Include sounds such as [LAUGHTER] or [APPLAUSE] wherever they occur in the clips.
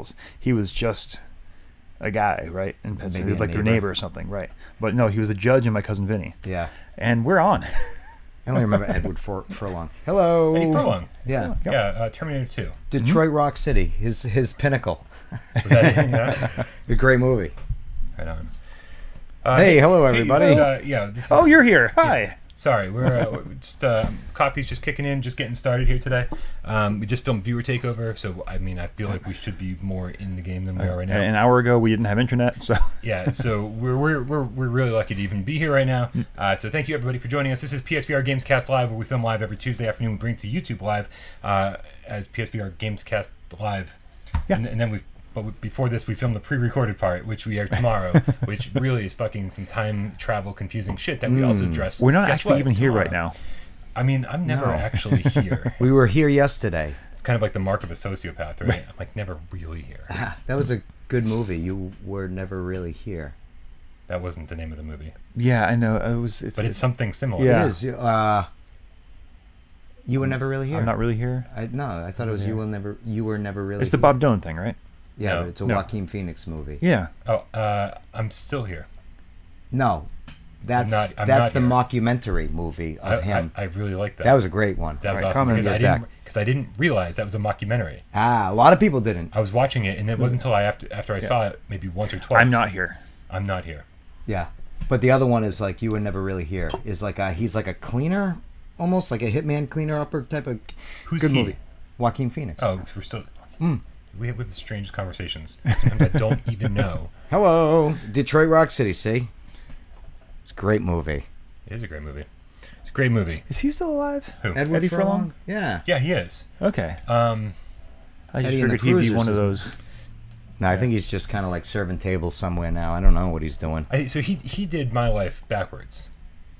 Falls. He was just a guy, right? And Pet Maybe Sematary, a like their neighbor. neighbor or something, right? But no, he was a judge and my cousin Vinny, Yeah. and we're on. I only remember [LAUGHS] Edward Fur- Furlong. Hello. Eddie Furlong. Yeah. Yep. Yeah, uh, Terminator 2. Detroit Rock City. His his pinnacle. Was that it? Yeah? [LAUGHS] A great movie. Right on. Uh, Hey, hello, hey, everybody. this is, uh, yeah, this is, oh, you're here. Hi. Sorry, we're, uh, we're just uh, coffee's just kicking in, just getting started here today. Um, we just filmed viewer takeover, so I mean, I feel like we should be more in the game than we are right now. An hour ago, we didn't have internet, so [LAUGHS] yeah, so we're, we're, we're, we're really lucky to even be here right now. Uh, so thank you everybody for joining us. This is PSVR Gamescast Live, where we film live every Tuesday afternoon. We bring it to YouTube Live uh, as PSVR Gamescast Live. Yeah. And, and then we, but before this, we filmed the pre-recorded part, which we air [LAUGHS] tomorrow, which really is fucking some time travel confusing shit that we also address. we're not Guess actually what? even here right now. I mean, I'm never No. actually here. [LAUGHS] We were here yesterday. It's kind of like the mark of a sociopath, right? I'm like never really here. Ah, that was a good movie. You were never really here. That wasn't the name of the movie, Yeah, I know. It was. It's, but it's something similar. Yeah. It is. You- Uh, you were never really here. I'm not really here. I no. I thought it was you will never. You were never really. It's the here. Bob Dylan thing, right? Yeah, No. it's a No. Joaquin Phoenix movie. Yeah. Oh, uh, I'm still here. No, that's not- I'm that's not the here. mockumentary movie I, him. I, I really like that. that was a great one. that was Alright, awesome because I didn't back. because I didn't realize that was a mockumentary. Ah, a lot of people didn't. I was watching it, and it wasn't until I after after I saw it maybe once or twice. I'm not here. I'm not here. Yeah, but the other one is like you were never really here. Is like a, he's like a cleaner, almost like a hitman cleaner upper type of Who's good he? movie. Joaquin Phoenix. Oh, 'cause we're still. Hmm. We have, we have the strangest conversations. Sometimes I [LAUGHS] don't even know. Hello, Detroit Rock City. See, it's a great movie. It is a great movie. It's a great movie. Is he still alive? Who? Edward Eddie Furlong. Furlong? Yeah. Yeah, he is. Okay. Um, I just Eddie figured he'd be one of those. No, I think he's just kind of like serving tables somewhere now. I don't know what he's doing. I, so he he did my life backwards,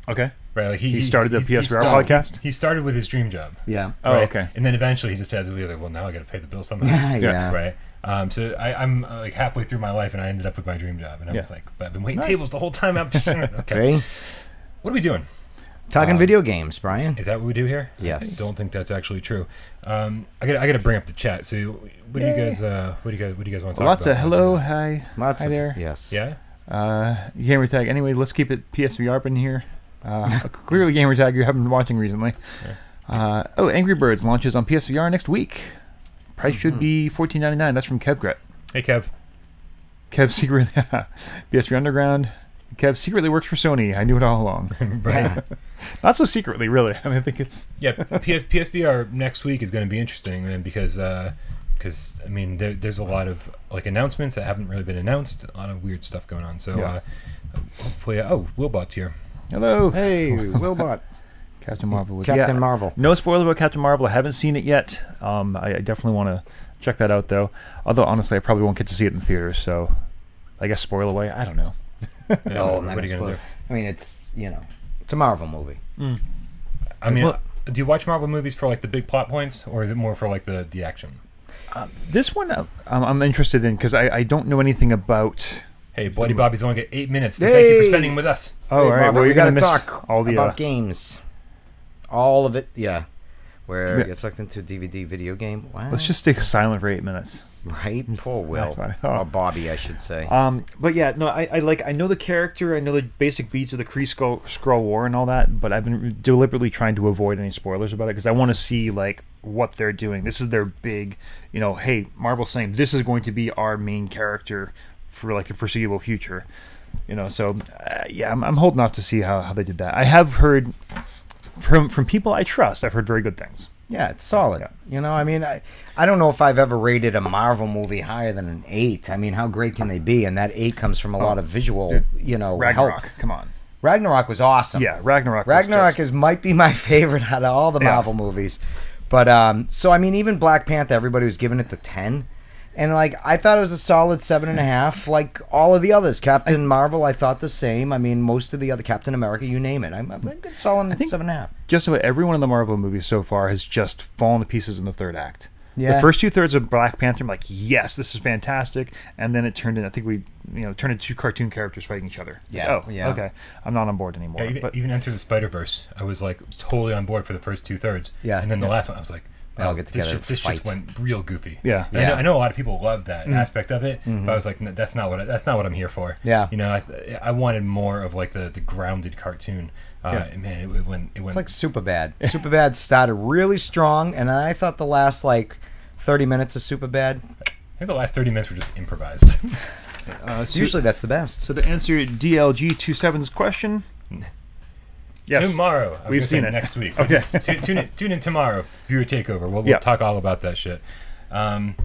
Okay. Right? Like he He started the he's- PSVR started- podcast? He started with his dream job. Yeah. Oh, right? okay. And then eventually he just has to be like, well, now I got to pay the bill somehow. Yeah, yeah. Right. Um, so I, I'm uh, like halfway through my life, and I ended up with my dream job, and I Yeah. was like, but I've been waiting Nice. tables the whole time. I'm just [LAUGHS] okay. See, What are we doing? talking Um, video games, Brian. Is that what we do here? Yes. I don't think that's actually true. Um, I got I got to bring up the chat. So what do you guys uh, what do you guys what do you guys want to talk Lots about? of hello, hi, Lots hi of there. yes. Yeah. Uh, gamer tag. Anyway, let's keep it PSVR up in here. Uh, clearly, gamer tag. You haven't been watching recently. Uh, oh, Angry Birds launches on PSVR next week. Price should be fourteen ninety nine. That's from Kev KevGret. Hey Kev. Kev secretly [LAUGHS] PSVR Underground. Kev secretly works for Sony. I knew it all along. [LAUGHS] right. [LAUGHS] Not so secretly, really. I mean, I think it's Yeah. PS PSVR next week is going to be interesting, man, because because I mean there, there's a lot of like announcements that haven't really been announced. A lot of weird stuff going on. So Yeah. uh, hopefully, oh, Wilbot's here. Hello. Hey, Wilbot. [LAUGHS] Captain Marvel was Captain yeah. Marvel. No spoiler about Captain Marvel. I haven't seen it yet. Um, I, I definitely want to check that out, though. Although honestly, I probably won't get to see it in theaters. So, I guess spoil away. I don't know. [LAUGHS] No, what [LAUGHS] I'm not gonna gonna do? spoil. I mean, it's you know, it's a Marvel movie. I mean, Well- do you watch Marvel movies for like the big plot points, or is it more for like the the action? This one uh, I'm, I'm interested in because I, I don't know anything about. Hey, Bloody Bobby's only got eight minutes. To Thank you for Hey! spending with us. Oh, Hey, all right. Barbara, Well, we you're gonna gotta talk all the. about Uh, games. All of it, yeah. Where Yeah. it gets sucked into a DVD video game. Wow. let's just stay silent for eight minutes. right. Poor Will. That's what I Or. Bobby, I should say. Um, but yeah, no, I, I like I know the character, I know the basic beats of the Kree Skull, Skrull War and all that, but I've been deliberately trying to avoid any spoilers about it because I want to see like what they're doing. This is their big, you know, hey, Marvel's saying this is going to be our main character for like a foreseeable future, you know. So uh, yeah, I'm, I'm holding off to see how, how they did that. I have heard from from people I trust. I've heard very good things. yeah, it's solid. Yeah. You know, I mean, I, I don't know if I've ever rated a Marvel movie higher than an eight. I mean, how great can they be? And that eight comes from a lot of visual, dude, you know, Ragnarok, help. come on. Ragnarok was awesome. Yeah, Ragnarok. was Ragnarok just- is might be my [LAUGHS] favorite out of all the Yeah. Marvel movies. But um, so I mean, even Black Panther, everybody was giving it the ten, and like I thought it was a solid seven and a half. Like all of the others, Captain Marvel, I thought the same. I mean, most of the other Captain America, you name it, I'm, I'm a good solid I think- seven and a half. just about every one of the Marvel movies so far has just fallen to pieces in the third act. Yeah. The first two thirds of Black Panther, I'm like, yes, this is fantastic, and then it turned in. I think we, you know, turned into two cartoon characters fighting each other. It's like, Yeah, oh, yeah. okay. I'm not on board anymore. Yeah, even, but even Enter the Spider Verse, I was like totally on board for the first two thirds. Yeah, And then the yeah. last one, I was like, They all get this together just, this just went real goofy. Yeah. And I, know, I know a lot of people love that aspect of it, but I was like, "No, that's not what I, that's not what I'm here for. Yeah. you know, I, I wanted more of like the, the grounded cartoon. Uh, Yeah. and Man, it, it went it went It's like Superbad. Superbad started really strong, and I thought the last like 30 minutes of Superbad. I think the last 30 minutes were just improvised. Uh, [LAUGHS] so, Usually that's the best. so to answer DLG27's question, [LAUGHS] yes, Tomorrow, I was We've gonna say seen it. next week. [LAUGHS] Okay. tune, tune in, tune in tomorrow. Viewer takeover. We'll, we'll Yeah. talk all about that shit. Um,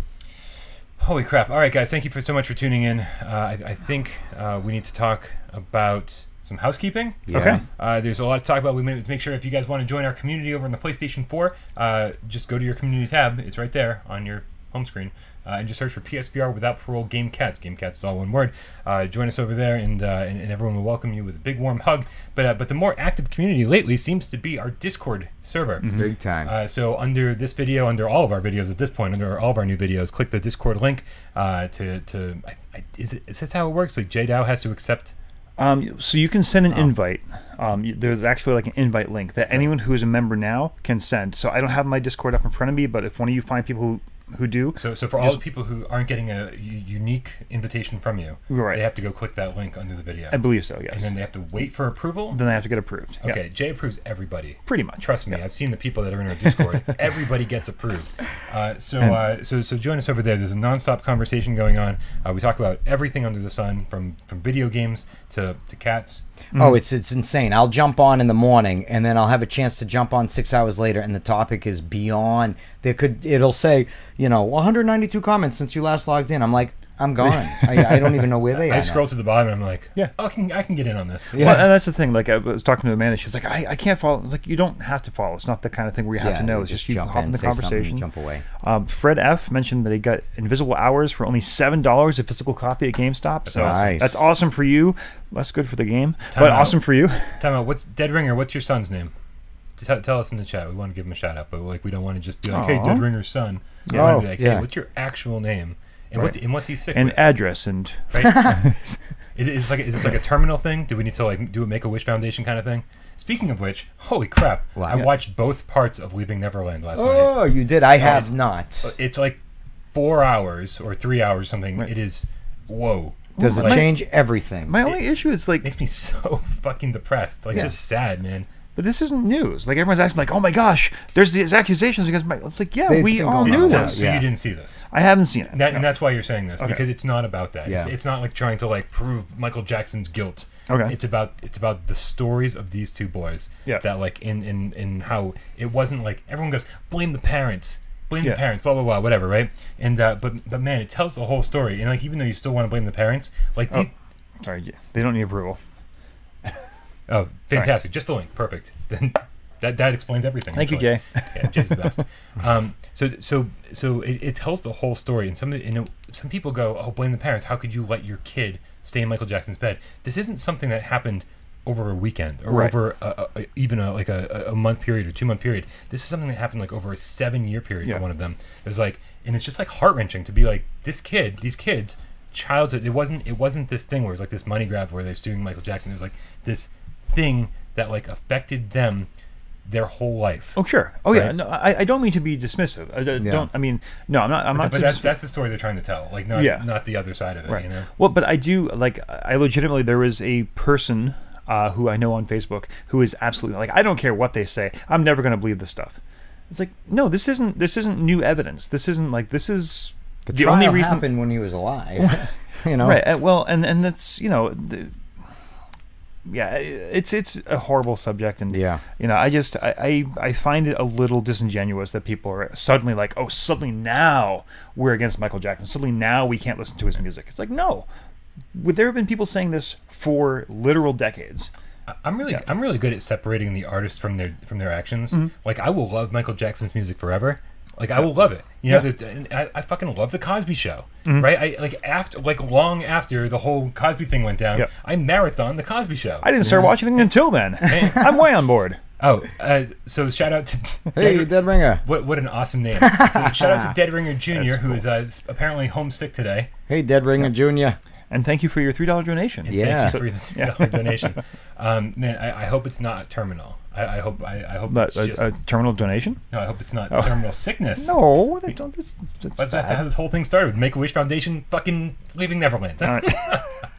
holy crap! All right, guys, thank you for so much for tuning in. Uh, I, I think uh, we need to talk about some housekeeping. Yeah. Okay. Uh, there's a lot to talk about. We need to make sure if you guys want to join our community over on the PlayStation 4, uh, just go to your community tab. It's right there on your home screen. Uh, and just search for PSVR without parole Game Cats. Game Cats is all one word. Uh, join us over there, and, uh, and and everyone will welcome you with a big warm hug. But uh, but the more active community lately seems to be our Discord server. Big time. Uh, so under this video, under all of our videos at this point, under all of our new videos, click the Discord link uh, to to. I, I, is it is this how it works? Like JDAO has to accept. Um, so you can send an Oh. invite. Um, there's actually like an invite link that anyone who is a member now can send. So I don't have my Discord up in front of me, but if one of you find people who who do, So, so for all the people who aren't getting a unique invitation from you, Right. they have to go click that link under the video, I believe so. Yes. and then they have to wait for approval. then they have to get approved. Yeah, Okay, Jay approves everybody. pretty much. Trust me, I've seen the people that are in our Discord. [LAUGHS] Everybody gets approved. Uh, so, uh, so, so join us over there. There's a nonstop conversation going on. Uh, we talk about everything under the sun, from from video games to to cats. Oh, it's it's insane. I'll jump on in the morning, and then I'll have a chance to jump on six hours later, and the topic is beyond. There could it'll say, you know, 192 comments since you last logged in. I'm like, I'm gone. I, I don't even know where they [LAUGHS] are. I now. scroll to the bottom and I'm like, Yeah. oh, I can I can get in on this. Yeah. Well, and that's the thing. Like I was talking to Amanda, she's like, I, I can't follow. I was like, you don't have to follow. It's not the kind of thing where you have Yeah, to know. It's just, just you jump hop in, in the conversation. jump away. Um, Fred F mentioned that he got Invisible Hours for only seven dollars a physical copy at GameStop. so. Nice. that's awesome for you. Less good for the game, Time but out. awesome for you. Time out. What's Dead Ringer? What's your son's name? Tell, tell us in the chat. We want to give him a shout out, but like we don't want to just be like, "Hey, Aw. Dead Ringer's son." We Yeah. want to Oh, be like, yeah. What's your actual name?" And what and what's he sick And with? address and Right? [LAUGHS] is, it, is, this like, is this like a terminal thing? Do we need to like do a Make a Wish Foundation kind of thing? Speaking of which, holy crap! Wow. I watched both parts of Leaving Neverland last night. Oh, you did. I have not. Uh, it's like four hours or three hours, something. Right. It is whoa. Does it Like, change everything? my only issue is like, Makes me [LAUGHS] so fucking depressed. Like Yeah. just sad, man. But this isn't news. Like everyone's acting like, oh my gosh, there's these accusations against Mike. It's like, yeah, It's we been all going knew on. This. So Yeah. you didn't see this. I haven't seen it. That, and that's why you're saying this Okay. because it's not about that. It's, Yeah. it's not like trying to like prove Michael Jackson's guilt. Okay. It's about it's about the stories of these two boys. Yeah. That like in in in how it wasn't like everyone goes blame the parents, blame Yeah. the parents, blah blah blah, whatever, right? And uh, but but man, it tells the whole story. And like even though you still want to blame the parents, like these. Sorry, yeah, they don't need approval. Oh, fantastic! Just the link, perfect. [LAUGHS] Then that that explains everything. Thank you. Jay. [LAUGHS] Yeah, Jay's the best. Um, so so so it, it tells the whole story, and some you know some people go, "Oh, blame the parents. How could you let your kid stay in Michael Jackson's bed?" This isn't something that happened over a weekend or Right. over a, a, a- even a, like a, a month period or two month period. This is something that happened like over a seven year period Yeah. for one of them. There's like, and it's just like heart wrenching to be like this kid, these kids, childhood. It wasn't it wasn't this thing where it's like this money grab where they're suing Michael Jackson. It was like this thing that like affected them their whole life. Oh sure. Oh yeah. No, I, I don't mean to be dismissive. I, I don't. I mean, no, I'm not. I'm not. but that's, that's the story they're trying to tell, like not Yeah. not the other side of it. Right. You know, Well, but I do like. I legitimately there was a person uh, who I know on Facebook who is absolutely like. I don't care what they say. I'm never going to believe this stuff. It's like no, this isn't. This isn't new evidence. This isn't like this is The, the, trial only reason. happened when he was alive. [LAUGHS] you know, Right. uh, Well, and and that's you know. The, yeah, it's it's a horrible subject, and Yeah. you know, I just I, I I find it a little disingenuous that people are suddenly like, oh, suddenly now we're against Michael Jackson. Suddenly now we can't listen to his music. It's like no, would there have been people saying this for literal decades? I- I'm really Yeah. I'm really good at separating the artist from their from their actions. Mm-hmm. Like I will love Michael Jackson's music forever. Like I will love it. You know, Yeah. there's, and I, I fucking love the Cosby Show, Mm-hmm. right? I like after like long after the whole Cosby thing went down, Yeah. I marathon the Cosby Show. I didn't start watching it until then. [LAUGHS] [LAUGHS] I'm way on board. oh, uh, so shout out to [LAUGHS] Hey, Dead- Dead Ringer. what what an awesome name! So shout out to Dead Ringer Jr., who is uh, apparently homesick today. Hey, Dead Ringer Junior. And thank you for your three dollar donation. Yeah. Thank you for the $3 donation. Um, man, I, I hope it's not terminal. I, I hope I, I hope But it's a, just a terminal donation? no. I hope it's not terminal sickness. [LAUGHS] No, they don't. That's, that's That's, that's how this whole thing started with Make a Wish Foundation fucking leaving Neverland. All right.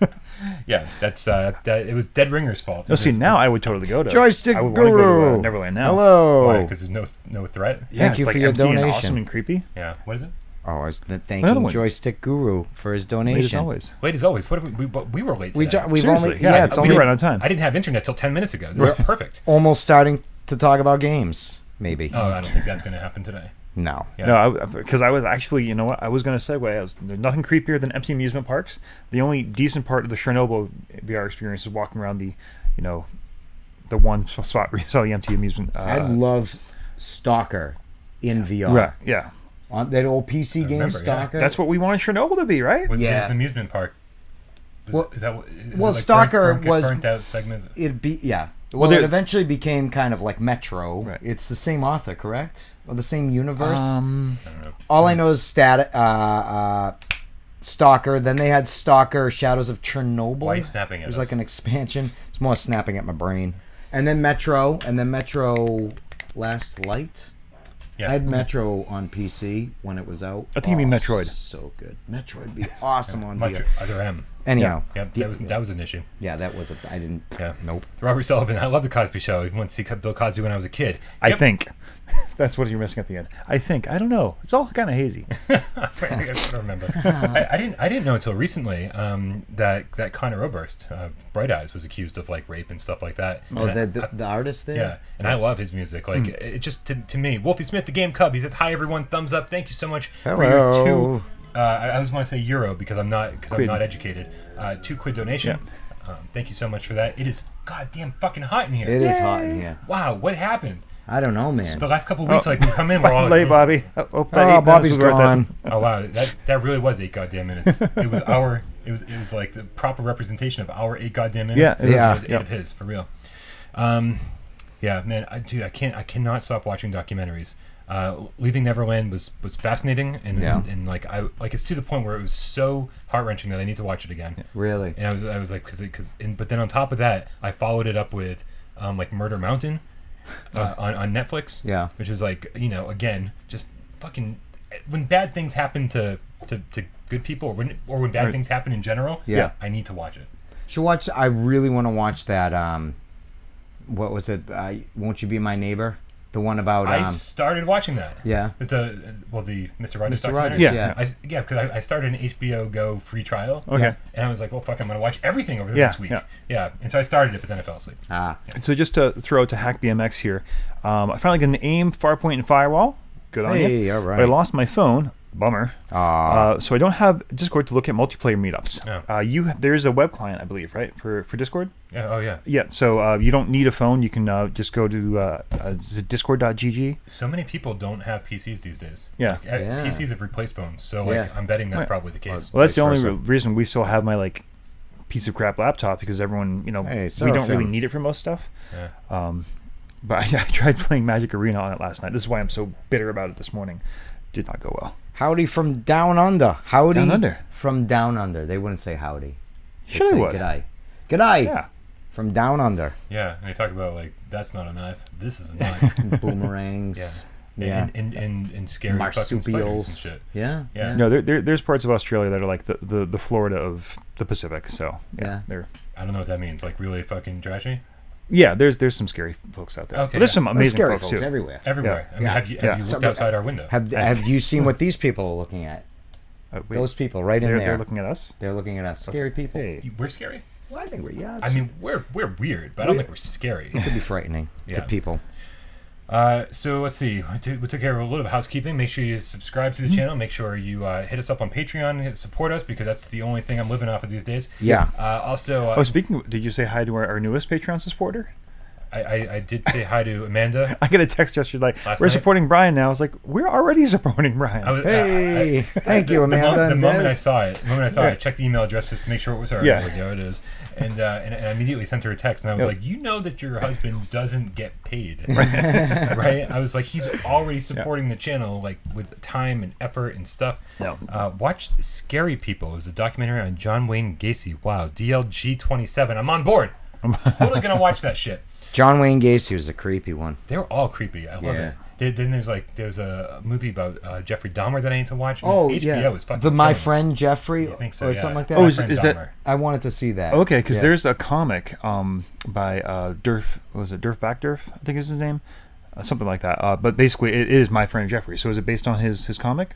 [LAUGHS] yeah, that's uh, that, it was Dead Ringer's fault. No, see, now I would totally go to Joystick I would wanna go to, uh, Guru. Neverland now. Hello. because there's no no threat. Yeah, Thank it's you like for your empty and donation. awesome and creepy. Yeah, what is it? Oh, I was th- Another thanking one. Joystick Guru for his donation. Late as always. Late as always. What if we, we, we were late We today. ju- we've Seriously, only yeah, yeah, it's we only were right on time. I didn't have internet till 10 minutes ago. This is perfect. almost starting to talk about games. Maybe Oh, I don't think that's going to happen today. no. Yeah. No, because I, was actually, you know what? I was going to segue. I was there's nothing creepier than empty amusement parks. The only decent part of the Chernobyl VR experience is walking around the, you know, the one spot where you saw the empty amusement. Uh, I'd love Stalker in VR. right, yeah. On that old PC game remember, yeah. Stalker. That's what we wanted Chernobyl to be, right? With, Yeah. There's an amusement park. Is, Well- is that what? Is well, like Stalker burnt, burnt, was- burnt out segments. It'd be yeah. Well, Well, there- it eventually became kind of like Metro. Right. It's the same author, correct? Or the same universe. Um, I don't know. All I know is Stat, uh, uh, Stalker. Then they had Stalker: Shadows of Chernobyl. Why are you snapping It was us? like an expansion. It's more snapping at my brain. And then Metro, and then Metro Last Light. Yeah. I had Metro on PC when it was out. I think you mean Oh, Metroid. So good. Metroid would be awesome [LAUGHS] on Much, VR. other M. Anyhow, Yep, that was that was an issue. yeah, that was a. I didn't. Yeah. Nope. Robert Sullivan. I love the Cosby Show. I went to see Bill Cosby when I was a kid. I think. [LAUGHS] That's what you're missing at the end. I think. I don't know. It's all kind of hazy. [LAUGHS] I don't remember. I, I didn't. I didn't know until recently um, that that Conor Oberst, uh, Bright Eyes, was accused of like rape and stuff like that. Oh, And I- the, the, the artist there. Yeah, and I love his music. Like it, it just to, to me, Wolfie Smith, the Game Cub. He says, "Hi everyone, thumbs up. Thank you so much for your Hello. two. Uh, I, I always want to say euro because I'm not because I'm not educated. Uh, two quid donation. Um, thank you so much for that. It is goddamn fucking hot in here. It is hot in here. Wow, what happened? I don't know, man. The last couple of weeks, like we come in, we're [LAUGHS] all Late, Bobby. Oh, oh, that eight Oh, minutes Bobby's was worth gone. oh wow, that that really was eight goddamn minutes. It was our. It was it was like the proper representation of our eight goddamn minutes. Yeah, it it was, was. it was eight Yep. of his for real. Um, yeah, man, I, dude, I can't, I cannot stop watching documentaries. Uh, Leaving Neverland was was fascinating, and, Yeah. and and like I like it's to the point where it was so heart wrenching that I need to watch it again. Really? And I was I was like, because because but then on top of that, I followed it up with um, like Murder Mountain uh, on on Netflix. Yeah. which is like you know again just fucking when bad things happen to to, to good people or when or when bad things happen in general. Yeah. I need to watch it. Should watch. I really want to watch that. Um, what was it? Uh, Won't you be my neighbor? The one about. I Um, started watching that. yeah. It's a well the Mr. Rogers Mr. Rogers. Yeah. Yeah. I, s- yeah, because I, I started an HBO Go free trial. Okay. And I was like, well, fuck, I'm gonna watch everything over the Yeah, next week. yeah. Yeah. And so I started it, but then I fell asleep. Ah. So just to throw out to Hack BMX here, um, I finally got an aim, Farpoint, and Firewall. Good on you. Hey, all But I lost my phone. Bummer. Ah. Uh, so I don't have Discord to look at multiplayer meetups. Oh. Uh, you there's a web client, I believe, right for for Discord. Yeah. Oh yeah. Yeah. So uh, you don't need a phone. You can uh, just go to uh, uh, discord.gg. So many people don't have PCs these days. Yeah. Like, Yeah. PCs have replaced phones. So like, Yeah. I'm betting that's Right. probably the case. Well, that's the only re- reason we still have my like piece of crap laptop because everyone, you know, Hey, we don't really need it for most stuff. Yeah. Um, but I, [LAUGHS] I tried playing Magic Arena on it last night. This is why I'm so bitter about it this morning. Did not go well. Howdy from down under. Howdy Down under. from down under. They wouldn't say howdy. They'd Sure they would. G'day. G'day. Yeah. From down under. Yeah, and they talk about like that's not a knife. This is a [LAUGHS] knife. Boomerangs. yeah. Yeah. And, and, and, and scary fucking spiders and Marsupials. shit. Yeah. Yeah. No, there, there, there's parts of Australia that are like the, the, the Florida of the Pacific. So yeah, Yeah. they're I don't know what that means. Like really fucking trashy yeah. There's there's some scary folks out there. Okay, But there's yeah. some There's amazing scary folks folks too. everywhere. everywhere. I mean, Yeah. have you have Yeah. you looked Somebody- outside our window? Have Have [LAUGHS] you seen what these people are looking at? Uh, wait, Those people right in they're, there. they're looking at us. They're looking at us. Scary people. Hey, You- We're scary. Well, I think we're yeah. I mean, we're we're weird, but I don't think we're scary. it could be frightening to people. Uh, so let's see. We took, care of a little of housekeeping. Make sure you subscribe to the Mm-hmm. channel. Make sure you uh, hit us up on Patreon. Hit, support us because that's the only thing I'm living off of these days. Yeah. Uh, also, uh, oh, speaking. Did you say hi to our, our newest Patreon supporter? I, I, I did say hi to Amanda. [LAUGHS] I get a text yesterday like Last we're night? supporting Brian now. I was like, we're already [LAUGHS] supporting Brian. I was, Hey, I- thank you, the, mo- Amanda. the and moment I saw it, the moment I saw it, I checked the email address just to make sure it was her. Yeah. Like, there it is. And, uh, and, and I immediately sent her a text, and I was Yeah. like, you know that your husband doesn't get paid, [LAUGHS] right? I was like, he's already supporting the channel, like with time and effort and stuff. Yeah. Uh, watched Scary People. It was a documentary on John Wayne Gacy. Wow, DLG twenty seven. I'm on board. I'm totally gonna watch that shit. John Wayne Gacy was a creepy one. They were all creepy. I love Yeah. it. Then then there's like there's a movie about uh, Jeffrey Dahmer that I need to watch. Oh HBO yeah, is fucking the My killing me. Friend Jeffrey I think so, or yeah. something like that. Oh, is- is that- I wanted to see that. Okay, because Yeah. there's a comic um, by uh, Derf. Was it Derf Backderf? I think is his name, uh, something like that. Uh, but basically, it is my friend Jeffrey. So is it based on his his comic?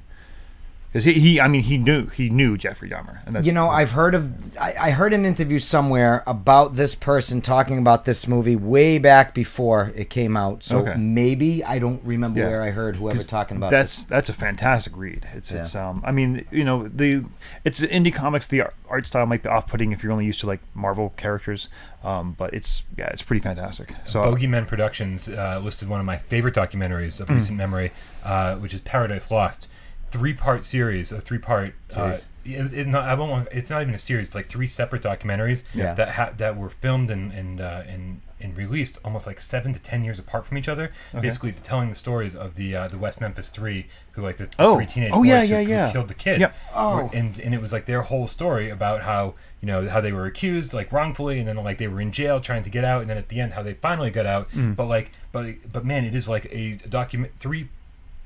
Because he, he, I mean, he knew he knew Jeffrey Dahmer, and that's You know, I've heard of. I, I heard an interview somewhere about this person talking about this movie way back before it came out. So Okay. maybe I don't remember Yeah. where I heard whoever talking about that's that's a fantastic read. It's it's um I mean you know the it's indie comics. The art style might be off putting if you're only used to like Marvel characters, um but it's yeah it's pretty fantastic. So Bogeyman Productions uh, listed one of my favorite documentaries of Hmm. recent memory, uh, which is Paradise Lost, three part series, a three part. Uh, it, it not, I won't. want- It's not even a series. It's like three separate documentaries Yeah. that ha- that were filmed and and, uh, and and released almost like seven to ten years apart from each other. Basically, telling the stories of the uh, the West Memphis Three, who like the Oh. three teenage Oh, boys yeah, who, yeah, who yeah. killed the kid. Yep. Oh. and and it was like their whole story about how you know how they were accused like wrongfully and then like they were in jail trying to get out and then at the end how they finally got out Mm. but like but but man it is like a document three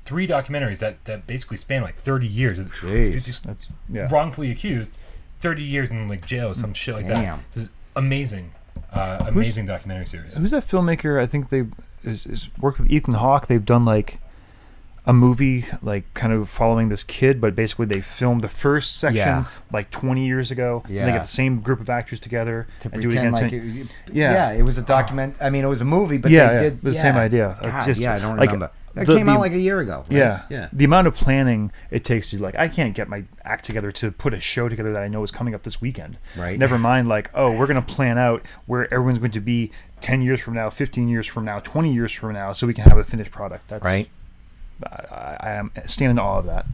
three documentaries that that basically span like 30 years of Jeez. that's yeah. wrongfully accused 30 years in like jail some shit like Damn. that this is amazing uh, amazing documentary series Who's that filmmaker? I think they is, is worked with Ethan Hawke. They've done like a movie, like kind of following this kid, but basically they filmed the first section Yeah. like 20 years ago. and they got the same group of actors together to and do it again. like it, Yeah. yeah, it was a document. I mean, it was a movie, but yeah, they yeah, did it was the same idea. God, just, yeah, I don't like, remember. That the- came the- out like a year ago. right? Yeah, yeah. The amount of planning it takes to like, I can't get my act together to put a show together that I know is coming up this weekend. Right. Never mind, like, oh, we're gonna [LAUGHS] plan out where everyone's going to be ten years from now, fifteen years from now, twenty years from now, so we can have a finished product. That's Right. I, I am standing in awe of that.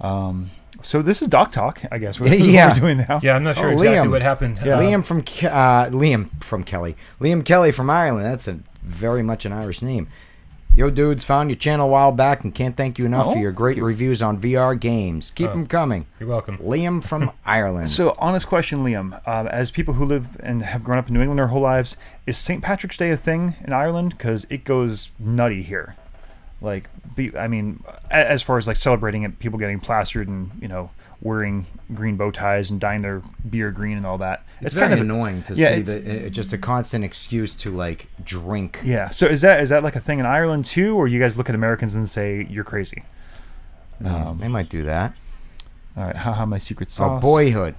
Um, so this is Doc Talk, I guess. [LAUGHS] What, Yeah. what we're doing now. yeah i'm not sure Oh, exactly Liam. what happened Yeah. Uh, Liam from Ke- uh, Liam from Kelly. Liam Kelly from Ireland. That's a very much an Irish name. Yo, dudes, found your channel a while back and can't thank you enough Oh, for your great you. reviews on VR games. Keep Oh. them coming. you're welcome Liam from [LAUGHS] Ireland. So, honest question, Liam. Um, as people who live and have grown up in New England their whole lives, is St. Patrick's Day a thing in Ireland? Because it goes nutty here. Like, be, I mean, as far as like celebrating it, people getting plastered and you know wearing green bow ties and dyeing their beer green and all that. it's, kind of annoying to yeah, see it's- that uh, just a constant excuse to like drink. yeah. So is that is that like a thing in Ireland too, or you guys look at Americans and say you're crazy? Um, they might do that. All right, haha, my secret sauce. Oh, Boyhood.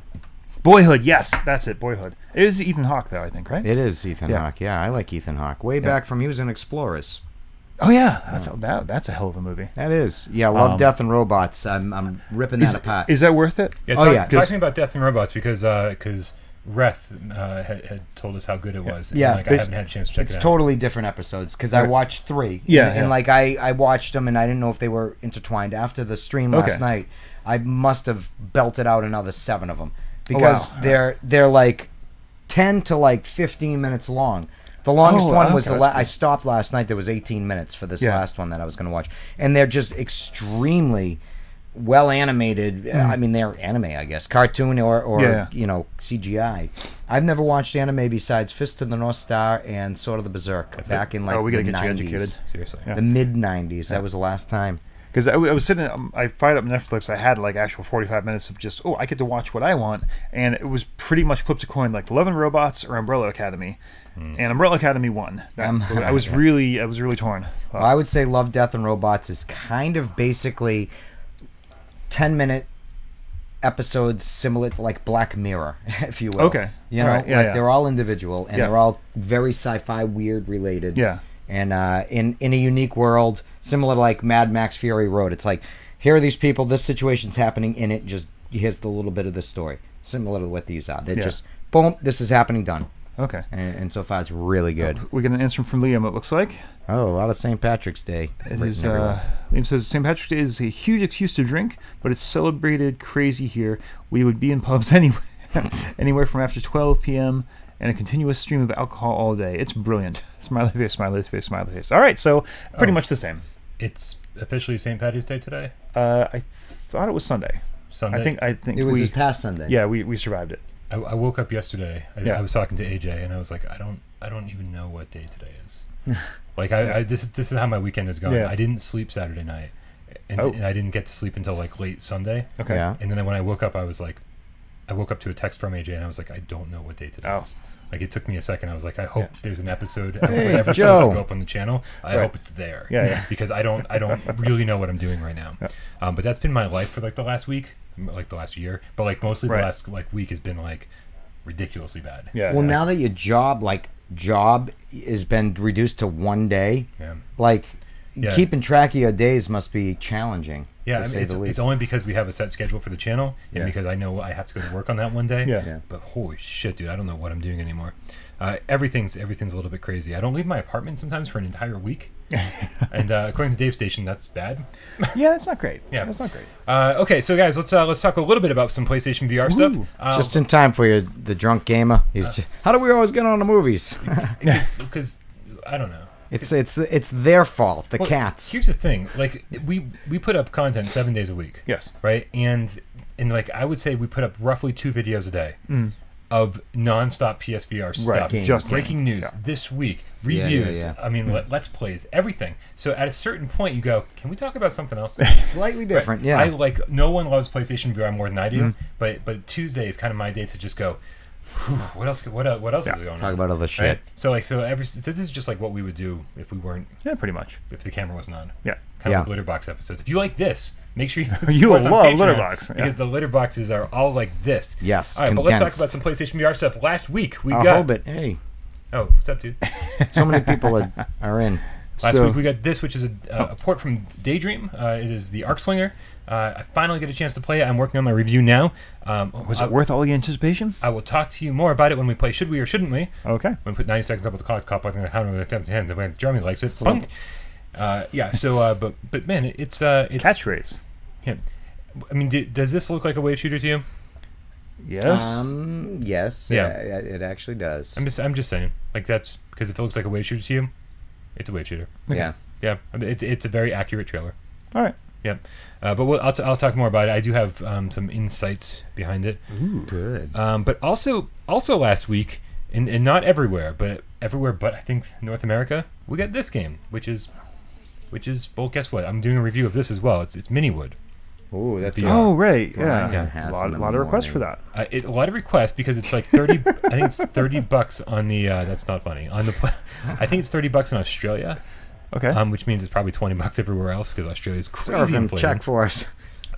Boyhood. Yes, that's it. Boyhood. It is Ethan Hawke though, I think, right? It is Ethan Yeah. Hawke. Yeah, I like Ethan Hawke. Way back from he was in Explorers. Oh yeah, that's a, that, that's a hell of a movie. That is. Yeah, Love, Um, Death, and Robots. I'm, I'm ripping that Is, apart. is that worth it? yeah Oh, talk, yeah. talk to me about death and robots because because Reth uh, had, had told us how good it was. and, Yeah, like, I haven't had a chance to check it's it out. totally different episodes because I watched three. Yeah, and, and, like I, I watched them and I didn't know if they were intertwined. After the stream last Okay. night, I must have belted out another seven of them Oh, because wow. they're they're like ten to like fifteen minutes long. The longest Oh, one was the that's la- I stopped last night. There was 18 minutes for this Yeah. last one that I was going to watch, and they're just extremely well animated. Uh, I mean, they're anime, I guess, cartoon or or. Yeah. you know CGI. I've never watched anime besides Fist of the North Star and Sword of the Berserk That's back it. in like oh, we gotta the get you educated. Seriously. Yeah. The mid 90s. That was the last time. Because I was sitting, um, I fired up Netflix. I had like actual forty-five minutes of just, oh, I get to watch what I want, and it was pretty much flipped a coin, like Love and Robots or Umbrella Academy, and Umbrella Academy won. That- Um, I was [LAUGHS] really, I was really torn. Well, I would say Love, Death, and Robots is kind of basically 10 minute episodes similar to like Black Mirror, [LAUGHS] if you will. Okay. You know, Alright, yeah, like yeah. they're all individual and Yeah. they're all very sci fi, weird related. Yeah. And uh, in, in a unique world, similar to like Mad Max Fury Road. It's like, here are these people, this situation's happening in it, just here's the little bit of the story. Similar to what these are. They're Yeah. just, boom, this is happening, done. Okay. and, and so far it's really good. We get an answer from Liam. It looks like Oh, a lot of St. Patrick's Day. it is. Uh, Liam says St. Patrick's Day is a huge excuse to drink, but it's celebrated crazy here. We would be in pubs [LAUGHS] anyway, anywhere from after 12 p.m. and a continuous stream of alcohol all day. It's brilliant. [LAUGHS] Smiley face, smiley face, smiley face. All right, so pretty Oh. much the same. It's officially St. Patty's Day today. Uh, I thought it was Sunday. Sunday. I think. I think it was we. this past Sunday. yeah, we, we survived it. I, I woke up yesterday. I, Yeah. I was talking to AJ, and I was like, I don't, I don't even know what day today is. [LAUGHS] like, I, I this is this is how my weekend is going. Yeah. I didn't sleep Saturday night, and, Oh. and I didn't get to sleep until like late Sunday. Okay. Yeah. And then when I woke up, I was like, I woke up to a text from AJ, and I was like, I don't know what day today Oh. is. Like it took me a second. I was like, I hope Yeah. there's an episode [LAUGHS] of Hey, whatever's Joe. supposed to go up on the channel. I Right. hope it's there. Yeah, yeah. Because I don't, I don't [LAUGHS] really know what I'm doing right now. Yeah. Um, but that's been my life for like the last week, like the last year. But like mostly Right. the last like week has been like ridiculously bad. Yeah. Well, yeah. now that your job, like job, has been reduced to one day, Yeah. like Yeah. keeping track of your days must be challenging. Yeah, to I mean, say it's, the least. it's only because we have a set schedule for the channel, and Yeah. because I know I have to go to work on that one day. Yeah. Yeah. But holy shit, dude! I don't know what I'm doing anymore. Uh, everything's everything's a little bit crazy. I don't leave my apartment sometimes for an entire week, [LAUGHS] and uh, according to Dave Station, that's bad. yeah, that's not great. Yeah. that's not great. Uh, okay, so guys, let's uh, let's talk a little bit about some PlayStation VR stuff. Ooh. Uh, Just in time for you, the drunk gamer. He's just, how do we always get on the movies? [LAUGHS] [LAUGHS] because I don't know. It's it's it's their fault. The Well, cats. Here's the thing: like we we put up content seven days a week. Yes. right? And and like I would say we put up roughly two videos a day Mm. of nonstop PSVR stuff. Games. Just Breaking news Yeah. this week, Yeah, yeah, reviews. yeah. I mean, let, let's plays, everything. So at a certain point, you go, "Can we talk about something else?" [LAUGHS] Slightly different, Right? yeah. I like no one loves PlayStation VR more than I do, Mm-hmm. but but Tuesday is kind of my day to just go. "Whew, [SIGHS] What else? What what else Yeah. is going Talk on? about other shit. Right? So like so every so this is just like what we would do if we weren't Yeah, pretty much. if the camera wasn't on Yeah. kind Yeah. of like Litterbox episodes. If you like this, make sure you You [LAUGHS] support us on love Patreon, Litterbox, yeah. because the litter boxes are all like this. Yes, All right, but let's talk about some PlayStation VR stuff. Last week we A got. Hobbit. Hey, Oh, what's up, dude? [LAUGHS] so many people are, are in. Last So- week we got this, which is a, uh, a port from Daydream. Uh, it is the Arc Slinger. Uh, I finally get a chance to play it. I'm working on my review now. Um, Was I, it worth all the anticipation? I will talk to you more about it when we play. Should we or shouldn't we? Okay. When we put 90 seconds up with the clock, cop like how to attempt to him. The way Jeremy likes it. Funk. Uh, yeah. So, uh, but but man, it, it's uh, it's Catchphrase. Yeah. I mean, do, does this look like a wave shooter to you? Yes. Um. Yes. Yeah. Yeah. It actually does. I'm just, I'm just saying, like that's because if it looks like a wave shooter to you, it's a wave shooter. Yeah. Yeah, I mean, it's, it's a very accurate trailer. all right. Yep. Uh, but we'll, I'll, t- I'll talk more about it. I do have um, some insights behind it. Good. Um, but also, also last week, and, and not everywhere, but everywhere, but I think North America, we got this game, which is, which is well, guess what? I'm doing a review of this as well. It's it's Miniwood. Ooh, that's the- a- Oh, right. Brian Yeah. has A lot, lot of requests for that. Uh, it, a lot of requests because it's like thirty. I think it's thirty bucks on the. Uh, that's not funny on the. [LAUGHS] I think it's thirty bucks in Australia, Okay. um, which means it's probably twenty bucks everywhere else because Australia's crazy Serve him, inflated. check for us.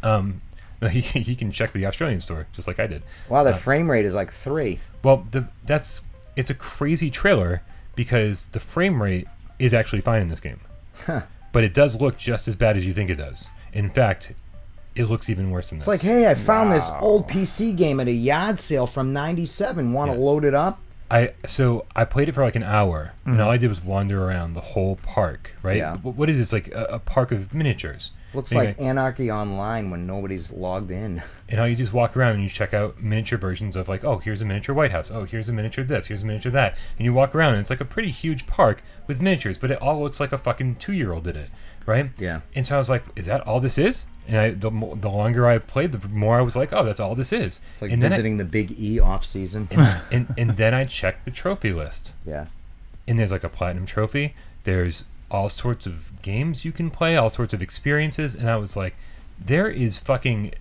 Um, [LAUGHS] he, he can check the Australian store just like I did. Wow, the Uh, frame rate is like three. Well, the that's it's a crazy trailer because the frame rate is actually fine in this game, but it does look just as bad as you think it does. In fact, it looks even worse than this. It's like, hey, I found this old PC game at a yard sale from '97. Want to Yeah. load it up? I so I played it for like an hour, and mm-hmm. all I did was wander around the whole park. Right? Yeah. Wh- What is this like a, a park of miniatures? Looks Anyway, like Anarchy Online when nobody's logged in. [LAUGHS] and all you do is walk around and you check out miniature versions of like, oh, here's a miniature White House. Oh, here's a miniature this. Here's a miniature that. And you walk around and it's like a pretty huge park with miniatures, but it all looks like a fucking two year old did it, right? Yeah. And so I was like, is that all this is? And I the, the longer I played, the more I was like, oh, that's all this is. It's like and then I- visiting the Big E off season. [LAUGHS] and, and then I checked the trophy list. yeah. and there's like a platinum trophy. There's all sorts of games you can play, all sorts of experiences, and I was like, there is fucking.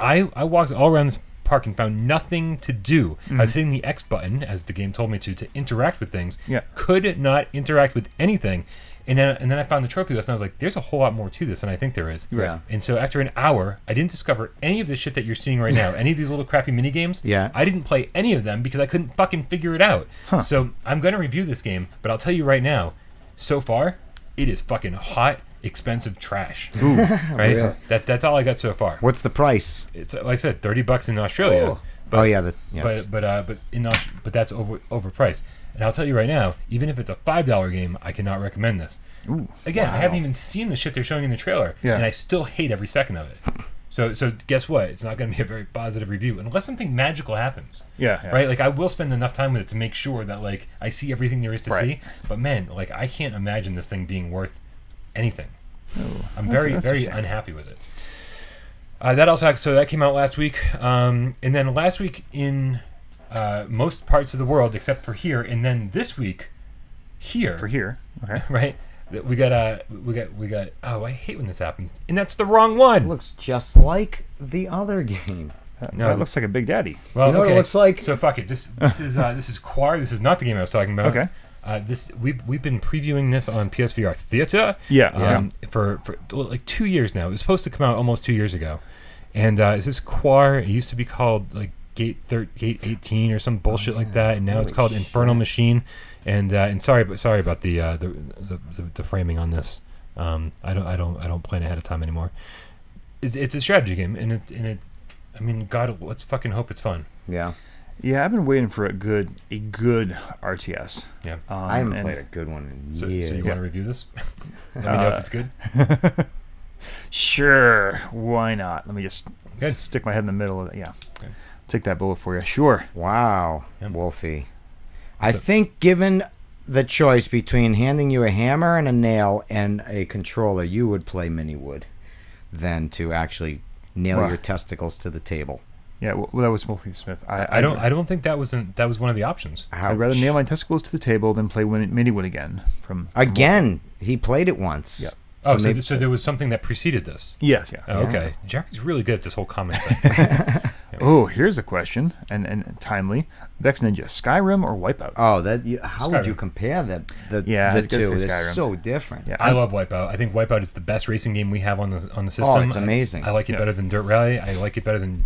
I I walked all around this park and found nothing to do. I was mm. hitting the X button as the game told me to to interact with things. Yeah. Could not interact with anything. And then, and then I found the trophy list and I was like, there's a whole lot more to this than I think there is. Yeah. And so after an hour, I didn't discover any of the shit that you're seeing right now. [LAUGHS] any of these little crappy mini games. Yeah. I didn't play any of them because I couldn't fucking figure it out. Huh. So I'm gonna review this game, but I'll tell you right now, so far, it is fucking hot, expensive trash. Ooh, [LAUGHS] right? [LAUGHS] Really? That that's all I got so far. What's the price? It's like I said, thirty bucks in Australia. Oh. But, oh yeah, the, yes. But but uh, but in Aus- but that's over overpriced. And I'll tell you right now, even if it's a five dollar game, I cannot recommend this. Ooh, Again, I haven't even seen the shit they're showing in the trailer, Yeah. and I still hate every second of it. So so guess what? It's not going to be a very positive review unless something magical happens, Yeah, yeah. right? Like I will spend enough time with it to make sure that like I see everything there is to Right. see. But man, like I can't imagine this thing being worth anything. I'm That's- very that's very unhappy with it. Uh, that also so that came out last week, um, and then last week in uh, most parts of the world except for here, and then this week here, For here, okay. [LAUGHS] right? We got uh, we got we got. Oh, I hate when this happens, and that's the wrong one. looks just like the other game. That, No. that looks like a Big Daddy. well, you know what it okay. looks like? So fuck it. This this is uh, this is Quar. This is not the game I was talking about. Okay. Uh, this we've we've been previewing this on PSVR Theater. Yeah, Um, for for like two years now. It was supposed to come out almost two years ago, and uh, is this Quar? It used to be called like Gate thir- Gate 18 or some bullshit like that, and now it's called shit. Infernal Machine. And uh, and sorry, but sorry about the, uh, the, the the the framing on this. Um, I don't I don't I don't plan ahead of time anymore. It's, it's a strategy game, and it and it. I mean, God, let's fucking hope it's fun. Yeah, Yeah, I've been waiting for a good a good RTS. Yeah. Um, I haven't played a good one in So, years. so you want to review this? [LAUGHS] Let me know if it's good. [LAUGHS] Sure, why not? Let me just Good. stick my head in the middle of it. Yeah, Okay. Take that bullet for you. Sure. Wow, Yeah. Wolfie. I So- think given the choice between handing you a hammer and a nail and a controller, you would play Mini Wood than to actually nail Well- your testicles to the table. Yeah, well, that was Wolfie Smith. I, I don't. I don't think that was an, that was one of the options. I'd rather nail my testicles to the table than play Mini Wood again. From, from Again, he played it once. Yeah. Oh, So so, th- so there was something that preceded this. Yes, yeah. Oh, okay, Jerry's really good at this whole comment thing. [LAUGHS] Oh, here's a question, and and timely. Vex Ninja, Skyrim or Wipeout? Oh, that you, how would you compare the the, Yeah, the two? They're so different. yeah, I love Wipeout. I think Wipeout is the best racing game we have on the on the system. Oh, it's amazing. I, I like it Yeah. better than Dirt Rally. I like it better than.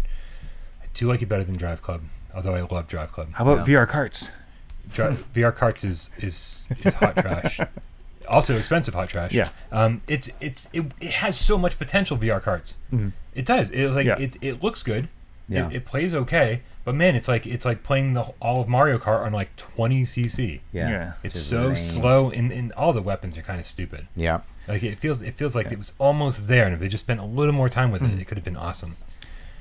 I do like it better than Drive Club. Although I love Drive Club. How about Yeah. VR Karts? Dri- VR Karts is is is hot trash. [LAUGHS] Also expensive hot trash. Yeah. Um. It's it's it, it has so much potential. VR Karts. Mhm. It does. It like Yeah. it it looks good. Yeah. It, it plays okay. But man, it's like it's like playing the all of Mario Kart on like 20 cc. Yeah. Yeah. It's Just so lame. slow, and, and all the weapons are kind of stupid. Yeah. Like it feels, it feels like it was almost there, and if they just spent a little more time with Mm-hmm. it, it could have been awesome.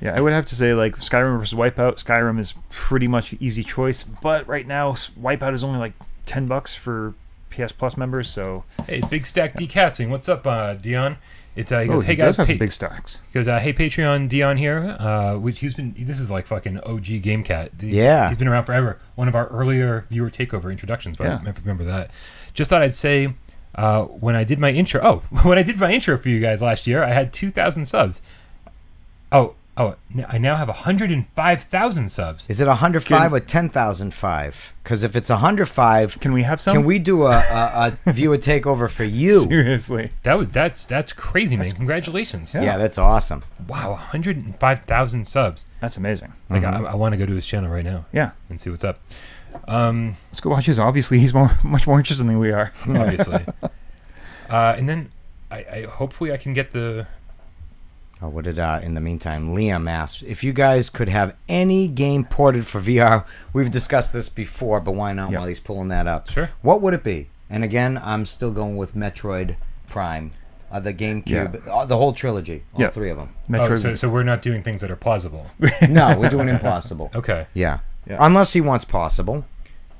Yeah, I would have to say like Skyrim versus Wipeout. Skyrim is pretty much the easy choice, but right now Wipeout is only like ten bucks for PS Plus members. So Hey, Big Stack D Catsing, what's up, uh, Dion? It's uh, he oh, goes, he hey does guys, have pa- big stocks. he goes, uh, hey Patreon Dion here, uh, which he's been, this is like fucking OG Game Cat. He- Yeah. he's been around forever. One of our earlier viewer takeover introductions, but I Yeah. don't remember that. Just thought I'd say. Uh, when I did my intro, oh, [LAUGHS] when I did my intro for you guys last year, I had 2,000 subs. Oh, oh, I now have 105,000 subs. Is it 105 Can- or 10,005? Because if it's 105, Can we have some? can we do a, a, a [LAUGHS] viewer takeover for you? seriously? That was that's that's crazy, man! Congratulations! Yeah, that's awesome. Wow, 105,000 subs. That's amazing. Like Mm-hmm. I, I want to go to his channel right now Yeah, and see what's up. Um, let's go watch his. Obviously, he's more [LAUGHS] much more interesting than we are. obviously. [LAUGHS] uh, and then I, I hopefully I can get the Oh, what did, uh, in the meantime, Liam asked if you guys could have any game ported for VR. We've discussed this before, but why not Yeah. while he's pulling that up? Sure. What would it be? And again, I'm still going with Metroid Prime, uh, the GameCube, uh, the whole trilogy, all Yeah. three of them. Metroid. Oh, so so we're not doing things that are plausible. [LAUGHS] No, we're doing impossible. Okay, Yeah. Yeah. Unless he wants possible.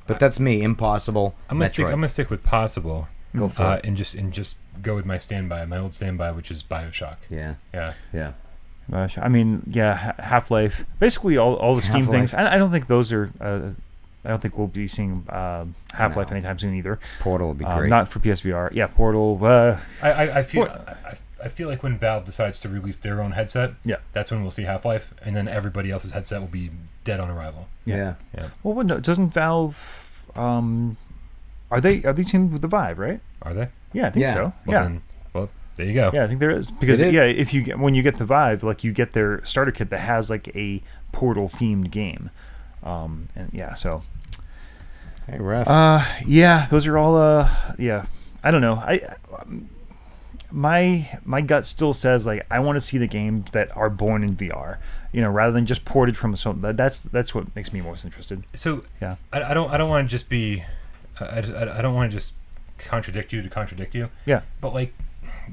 But that's me, impossible. I'm gonna Metroid. stick. I'm gonna stick with possible. Go for uh, it. and just and just go with my standby, my old standby, which is Bioshock. Yeah, Yeah. yeah. Gosh, I mean, yeah, Half Life. Basically, all, all the Steam Half-Life. things. I, I don't think those are. Uh, I don't think we'll be seeing uh, Half Life No. anytime soon either. Portal would be Um, great. not for PSVR. Yeah, Portal. Uh, I, I, I feel What? I, I- I feel like when Valve decides to release their own headset, Yeah. that's when we'll see Half Life, and then everybody else's headset will be dead on arrival. Yeah. Yeah. well, no, doesn't Valve? Um, are they are they teamed with the Vive? Right? Are they? Yeah, I think Yeah. so. Well, yeah. Then, well, there you go. Yeah, I think there is because It is. yeah, if you get when you get the Vive, like you get their starter kit that has like a Portal themed game, um, and yeah, so Hey, Ref. uh, yeah, those are all uh, yeah, I don't know, I um, my my gut still says like I want to see the games that are born in VR, you know, rather than just ported from so that, that's that's what makes me most interested. So Yeah. I, I don't I don't want to just be I, I, just, I I don't want to just contradict you to contradict you. Yeah. But like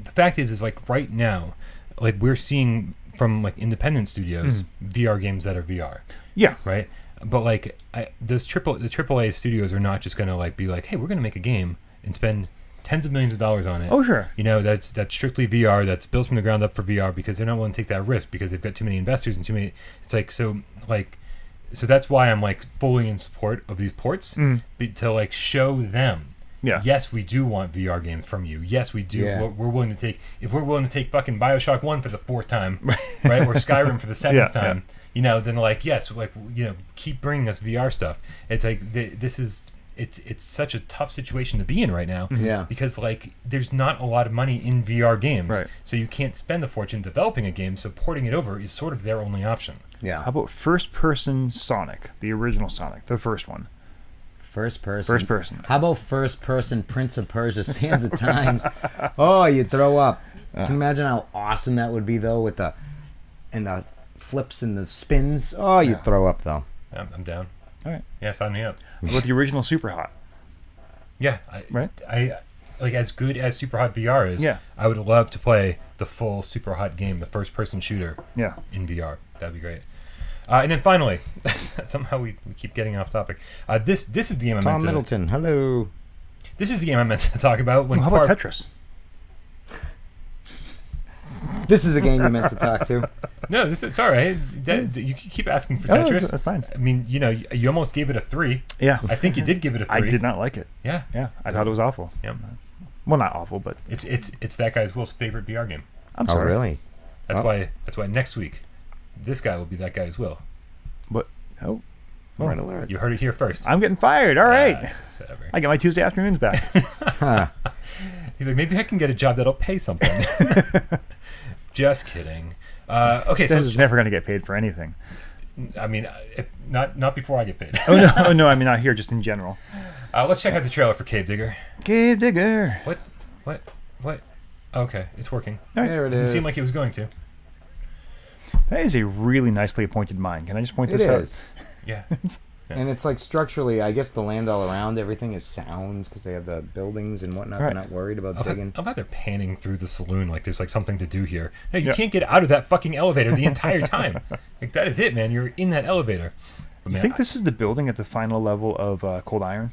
the fact is is like right now, like we're seeing from like independent studios mm-hmm. VR games that are VR, Yeah. right? But like I, those triple the AAA studios are not just gonna like be like, hey, we're gonna make a game and spend tens of millions of dollars on it. Oh sure. You know, that's that's strictly VR. That's built from the ground up for VR because they're not willing to take that risk because they've got too many investors and too many. It's like so, like, so that's why I'm like fully in support of these ports Mm. be, to like show them. Yeah. Yes, we do want VR games from you. Yes, we do. Yeah. We're, we're willing to take if we're willing to take fucking Bioshock One for the fourth time, [LAUGHS] right, or Skyrim for the [LAUGHS] seventh Yeah, yeah. time. You know, then like yes, like you know, keep bringing us VR stuff. It's like th- this is it's it's such a tough situation to be in right now mm-hmm. Yeah. because like there's not a lot of money in VR games, Right. so you can't spend a fortune developing a game. So porting it over is sort of their only option. Yeah. How about first person Sonic, the original Sonic, the first one, First person. first person. How about first person Prince of Persia Sands of [LAUGHS] Times? Oh, you throw up. Can you imagine how awesome that would be though with the and the flips and the spins? Oh, you would throw up though. I'm, I'm down. All right. Yeah, sign me up. With the original Super Hot? Yeah, I, Right. I like as good as Super Hot VR is. Yeah. I would love to play the full Super Hot game, the first person shooter Yeah. in VR. That'd be great. Uh, and then finally, [LAUGHS] somehow we, we keep getting off topic. Uh, this this is the game I Tom meant to, Tom Middleton, hello. This is the game I meant to talk about when Well, how about Par- Tetris? This is a game you meant to talk to. [LAUGHS] No, this it's all right. D- d- You can keep asking for Oh, Tetris. that's, that's fine. I mean, you know, you, you almost gave it a three. Yeah. I think you did give it a three. I did not like it. Yeah, Yeah. I thought it was awful. yeah. Well, not awful, but It's it's it's that guy's Will's favorite VR game. I'm Oh, sorry. really? That's Oh. why that's why next week, this guy will be that guy's Will. But oh, oh, Red alert. You heard it here first. I'm getting fired. All right. Ah, whatever. [LAUGHS] I get my Tuesday afternoons back. [LAUGHS] Huh. He's like, maybe I can get a job that'll pay something. Just kidding. Uh, okay, so this is never going to get paid for anything. I mean, uh, if, not not before I get paid. Oh no, oh, no, I mean not here, just in general. [LAUGHS] Uh, let's check out the trailer for Cave Digger. Cave Digger. What? What? What? Okay, it's working. There it is. it Didn't is. seem like it was going to. That is a really nicely appointed mine. Can I just point It this out? is. Yeah. [LAUGHS] And it's like structurally, I guess the land all around, everything is sounds because they have the buildings and whatnot. Right. They're not worried about I'm digging. glad, I'm glad they're panning through the saloon like there's like something to do here. No, you Yeah. can't get out of that fucking elevator the entire time. [LAUGHS] like that is it, man. You're in that elevator. But, You man, think this is the building at the final level of uh, Cold Iron?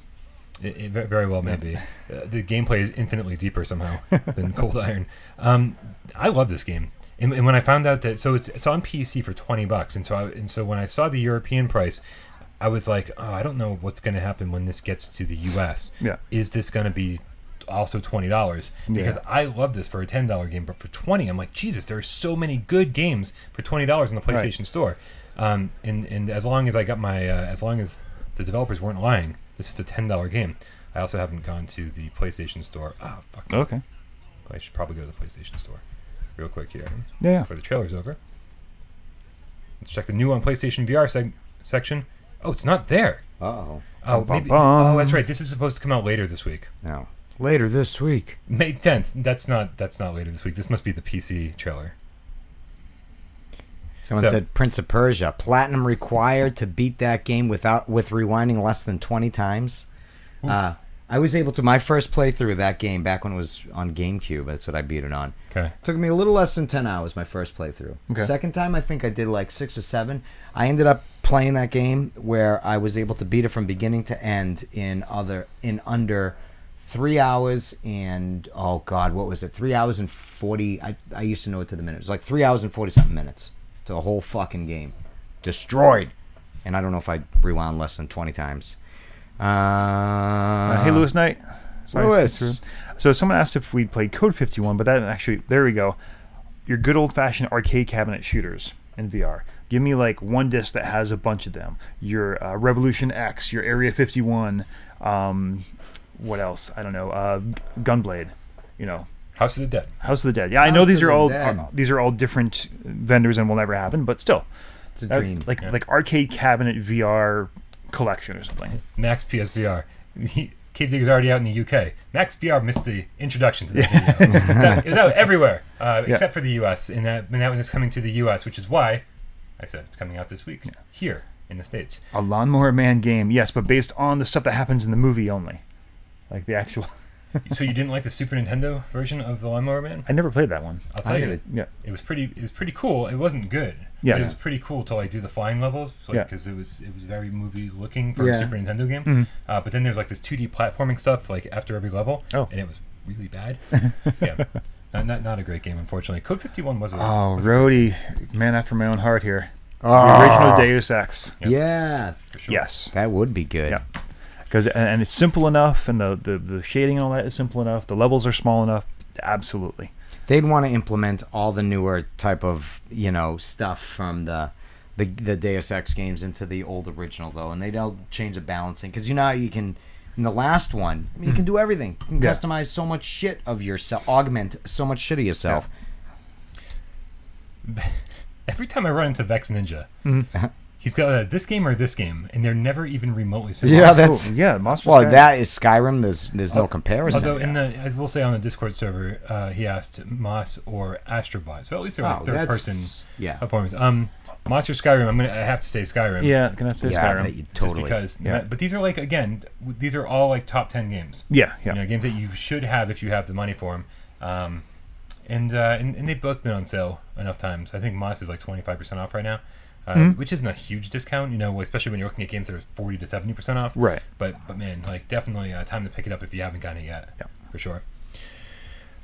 It, it very well may be. Uh, the gameplay is infinitely deeper somehow [LAUGHS] than Cold Iron. Um, I love this game, and, and when I found out that so it's, it's on PC for twenty bucks, and so I, and so when I saw the European price, I was like, oh, I don't know what's going to happen when this gets to the U.S. Yeah. Is this going to be also twenty dollars? Because Yeah. I love this for a ten dollar game, but for twenty, I'm like, Jesus, there are so many good games for twenty dollars in the Right. PlayStation Store. Um, and and as long as I got my, uh, as long as the developers weren't lying, this is a ten dollar game. I also haven't gone to the PlayStation Store. Oh fuck! Okay. I should probably go to the PlayStation Store real quick here Yeah. yeah. before the trailer's over. Let's check the new on PlayStation VR seg- section. Oh, it's not there. Uh oh. Oh, Bum, bum, maybe. bum. Oh, that's right. This is supposed to come out later this week, Now, later this week. May tenth. That's not. That's not later this week. This must be the PC trailer. Someone So- said Prince of Persia platinum required to beat that game without with rewinding less than twenty times. Uh, I was able to my first playthrough of that game back when it was on GameCube. That's what I beat it on. Okay. Took me a little less than ten hours. My first playthrough. Okay. Second time, I think I did like six or seven. I ended up playing that game where I was able to beat it from beginning to end in other in under three hours and oh god, what was it? Three hours and forty. I I used to know it to the minute. It was like three hours and forty something minutes to a whole fucking game, destroyed. And I don't know if I rewound less than twenty times. Uh, Uh, hey, Lewis Knight. Sorry Lewis. So someone asked if we'd played Code 51, but that actually, there we go. Your good old fashioned arcade cabinet shooters in VR. Give me like one disc that has a bunch of them. Your uh, Revolution X, your Area 51. Um, what else? I don't know. Uh, Gunblade. You know, House of the Dead. House of the Dead. Yeah, I know these are the all uh, these are all different vendors and will never happen, but still, It's a That- dream. like Yeah. like arcade cabinet VR collection or something. Max PSVR. Cave [LAUGHS] Digger's already out in the UK. Max VR missed the introduction to that video. [LAUGHS] It's out- it was out everywhere uh, except for the US, and that, and that one is coming to the US, which is why I said it's coming out this week here in the States. A Lawnmower Man game, yes, but based on the stuff that happens in the movie only, like the actual. [LAUGHS] so you didn't like the Super Nintendo version of the Lawnmower Man? I never played that one. I'll tell I you, did. Yeah, it was pretty. It was pretty cool. It wasn't good. Yeah. but it was pretty cool to like do the flying levels, Yeah. because it was it was very movie looking for a Super Nintendo game. Mhm. Uh, but then there was like this 2D platforming stuff like after every level, Oh. and it was really bad. [LAUGHS] yeah, not, not not a great game, unfortunately. Code 51 was a Oh, was a- Rhodey, man after my own heart here. Oh. The Oh, original Deus Ex. Yeah, sure. Yes, that would be good. Yeah. because and, and it's simple enough, and the, the the shading and all that is simple enough. The levels are small enough. Absolutely. They'd want to implement all the newer type of you know stuff from the the, the Deus Ex games into the old original though, and they don't change the balancing because you know how you can. In the last one, I mean, you can do everything. You can. Yeah. customize so much shit of yourself, augment so much shit of yourself. [LAUGHS] Every time I run into Vex Ninja, Mhm. [LAUGHS] he's got uh, this game or this game, and they're never even remotely similar. Yeah, that's yeah. Monster well. Sky- That is Skyrim. There's there's no comparison. Although in the, I will say on the Discord server, uh, he asked Moss or Astrobot. So at least they're like Oh, third person yeah. performance. Um, Moss or Skyrim. I'm gonna I have to say Skyrim. Yeah, I'm gonna have to say yeah, Skyrim. that you Just totally. because, Yeah. but these are like again, these are all like top ten games. yeah, yeah. You know, games that you should have if you have the money for them. Um, and, uh, and and they've both been on sale enough times. I think Moss is like twenty five percent off right now, uh, Mhm. which isn't a huge discount. You know, especially when you're looking at games that are forty to seventy percent off. Right. But but man, like definitely uh, time to pick it up if you haven't gotten it yet. Yeah. for sure.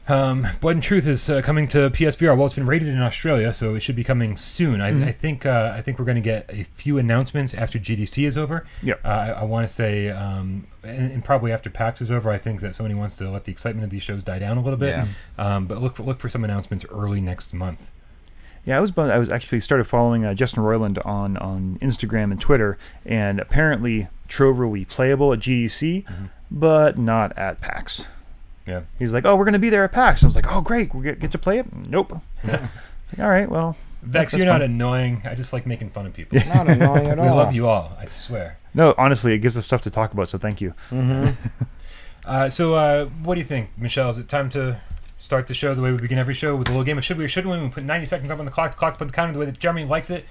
Um, Blood and Truth is uh, coming to PSVR. Well, it's been rated in Australia, so it should be coming soon. I, I think uh, I think we're going to get a few announcements after GDC is over. Yep. Uh, I, I want to say, um, and, and probably after PAX is over. I think that Sony wants to let the excitement of these shows die down a little bit. Yeah. Um, but look for look for some announcements early next month. Yeah, I was I was actually started following uh, Justin Roiland on on Instagram and Twitter, and apparently Trover will be playable at GDC, Mm-hmm. but not at PAX. Yeah. He's like, "Oh, we're gonna be there at PAX." I was like, "Oh, great, we get, get to play it." Nope. [LAUGHS] It's like, all right, well, Vex, That's you're not fun. annoying. I just like making fun of people. Not annoying at all. [LAUGHS] We love you all. I swear. no, honestly, it gives us stuff to talk about. So thank you. [LAUGHS] Uh, so, uh, what do you think, Michelle? Is it time to start the show the way we begin every show with a little game of should we or shouldn't we? We put 90 seconds up on the clock. The clock put the counter the way that Jeremy likes it,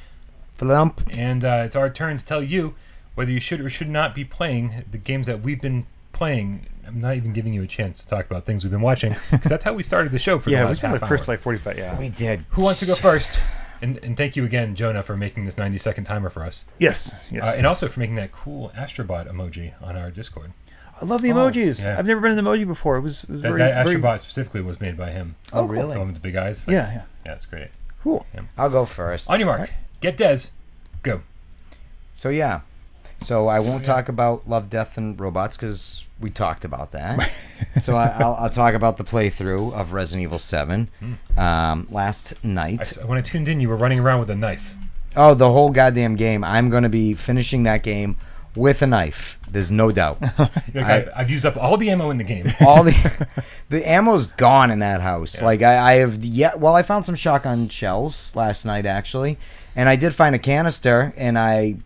Flump. and uh, it's our turn to tell you whether you should or should not be playing the games that we've been playing. I'm not even giving you a chance to talk about things we've been watching because that's how we started the show for yeah, the we last spent the first hour. like forty-five. Yeah. We did. Who wants to go first? And, and thank you again, Jonah, for making this 90 second timer for us, yes. Yes. uh, and also for making that cool Astrobot emoji on our Discord. I love the emojis. yeah. I've never been an emoji before. It was, it was That, very, that very- Astrobot specifically was made by him. Oh, The really? one with the big eyes. Like, Yeah, yeah. yeah, it's great. Cool. I'll go first. On your mark, get Dez, go. So yeah, so I won't talk about Love, Death, and Robots because we talked about that. so I, I'll, I'll talk about the playthrough of Resident Evil Seven um, last night. s when I tuned in, you were running around with a knife. Oh, the whole goddamn game! I'm going to be finishing that game with a knife. There's no doubt. [LAUGHS] Like, I- I, I've used up all the ammo in the game. [LAUGHS] All the [LAUGHS] the ammo's gone in that house. Like I, I have yet. Well, I found some shotgun shells last night actually, and I did find a canister, and I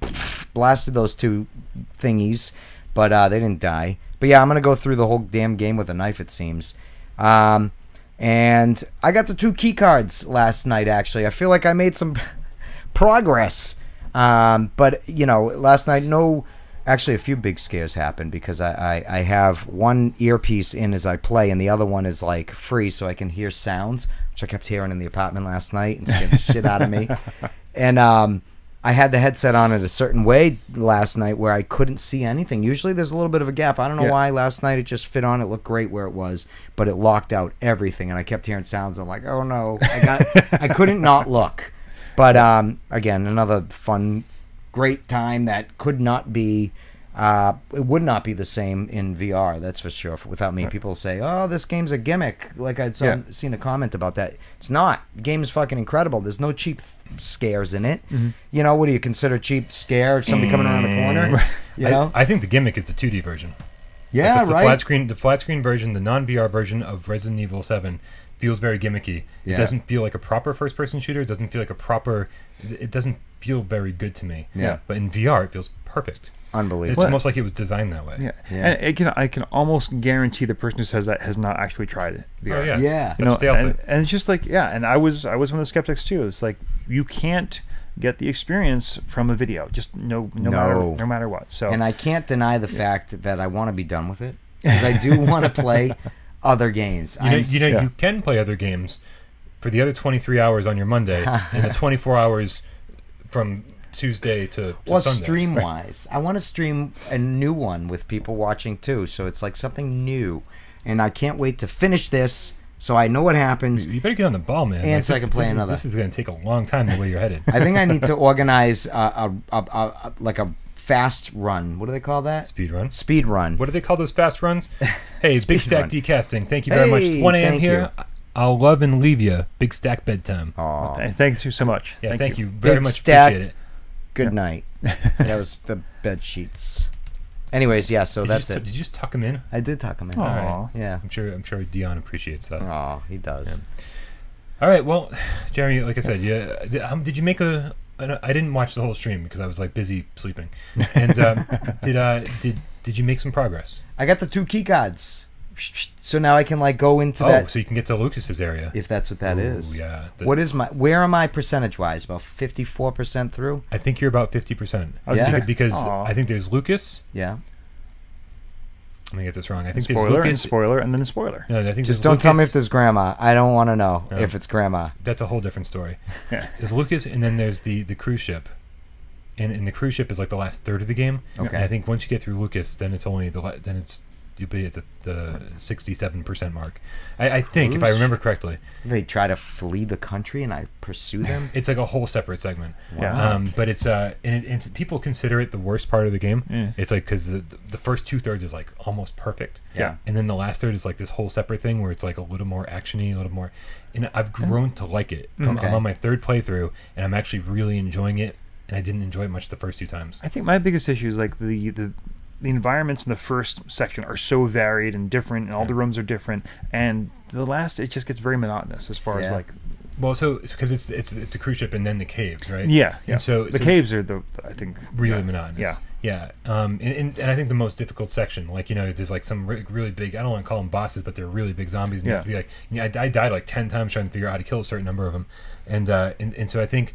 blasted those two thingies, but uh, they didn't die. But yeah, I'm gonna go through the whole damn game with a knife. It seems. Um, and I got the two key cards last night. Actually, I feel like I made some [LAUGHS] progress. Um, but you know, last night, no, actually, a few big scares happened because I, I, I have one earpiece in as I play, and the other one is like free, so I can hear sounds, which I kept hearing in the apartment last night and scared the shit out of me. [LAUGHS] And um, I had the headset on it a certain way last night where I couldn't see anything. Usually, there's a little bit of a gap. I don't know Yeah. why. Last night, it just fit on. It looked great where it was, but it locked out everything, and I kept hearing sounds. I'm like, oh no, I got, I [LAUGHS] couldn't not look. But um, again, another fun, great time that could not be. Uh, it would not be the same in VR. That's for sure. Without me, people say, "Oh, this game's a gimmick." Like I'd Yeah. seen a comment about that. It's not. The game is fucking incredible. There's no cheap scares in it. Mm-hmm. You know, what do you consider cheap scare? Somebody coming around the corner. [LAUGHS] You know? I, I think the gimmick is the 2D version. yeah, the, the right. flat screen, the flat screen version, the non VR version of Resident Evil Seven feels very gimmicky. Yeah. It doesn't feel like a proper first person shooter. It doesn't feel like a proper. It doesn't feel very good to me. Yeah. But in VR, it feels perfect. Unbelievable. It's almost like it was designed that way. Yeah, Yeah. and it can I can almost guarantee the person who says that has not actually tried it. VR. Oh, yeah. Yeah. That's what they and, and it's just like yeah, and I was I was one of the skeptics too. It's like you can't get the experience from a video, just no no, matter No. no matter what. So And I can't deny the fact that I want to be done with it. Because I do want to play [LAUGHS] other games. You know, you, know yeah. you can play other games for the other 23 hours on your Monday [LAUGHS] and the 24 hours from Tuesday to, to Well, Sunday. stream wise, I want to stream a new one with people watching too, so it's like something new, and I can't wait to finish this so I know what happens. You better get on the ball, man. And so I this- can play this is- another. This is going to take a long time the way you're headed. I think I need to [LAUGHS] organize a, a, a, a, a like a fast run. What do they call that? Speed run. Speed run. What do they call those fast runs? Hey, [LAUGHS] Big Stack run. Decasting. Thank you very much. Hey, It's 1 a.m. thank here. I'll love and leave you. Big Stack bedtime. Aw, th- thank you so much. Yeah, thank, you. very Big much. Stack. Appreciate it. Good night. [LAUGHS] that was the bed sheets. Anyways, yeah. So Did, that's you it. did you just tuck him in? I did tuck him in. Aw. All right. Yeah. I'm sure. I'm sure Dion appreciates that. Oh, he does. All right. Well, Jeremy, like I said, yeah. Did, um, did you make a? an- I didn't watch the whole stream because I was like busy sleeping. And um, [LAUGHS] did uh did did you make some progress? I got the two key cards, so now I can like go into oh, that so you can get to Lucas's area. if that's what that Ooh, is. Yeah. The- What is my? Where am I percentage wise? About fifty four percent through. I think you're about fifty percent. Yeah. Because Aw. I think there's Lucas. Yeah. Let me get this wrong. I think there's spoiler and Lucas. spoiler and then a spoiler. No, I think Just don't tell me if there's grandma. I don't want to know No. if it's grandma. That's a whole different story. [LAUGHS] Yeah. There's Lucas, and then there's the the cruise ship, and, and the cruise ship is like the last third of the game. Okay. And I think once you get through Lucas, then it's only the la- then it's you'll be at the the sixty seven percent mark. I, I think if I remember correctly, They try to flee the country and I pursue them. [LAUGHS] it's like a whole separate segment. Yeah. Um, but it's uh, and it, it's people consider it the worst part of the game. Yeah. It's like because the the first two thirds is like almost perfect. Yeah. And then the last third is like this whole separate thing where it's like a little more actiony, a little more. And I've grown to like it. I'm, Okay. I'm on my third playthrough, and I'm actually really enjoying it. And I didn't enjoy it much the first two times. I think my biggest issue is like the the the environments in the first section are so varied and different, and all the rooms are different. And the last, it just gets very monotonous as far as Yeah. like Well, so because it's it's it's a cruise ship and then the caves, right? yeah, yeah. And so the so caves are the I think really yeah. monotonous. Yeah. Um, and, and, and I think the most difficult section, like, you know, there's like some re- really big, I don't want to call them bosses, but they're really big zombies. And you have to be like, you know, I, I died like 10 times trying to figure out how to kill a certain number of them. And, uh, and, and so I think,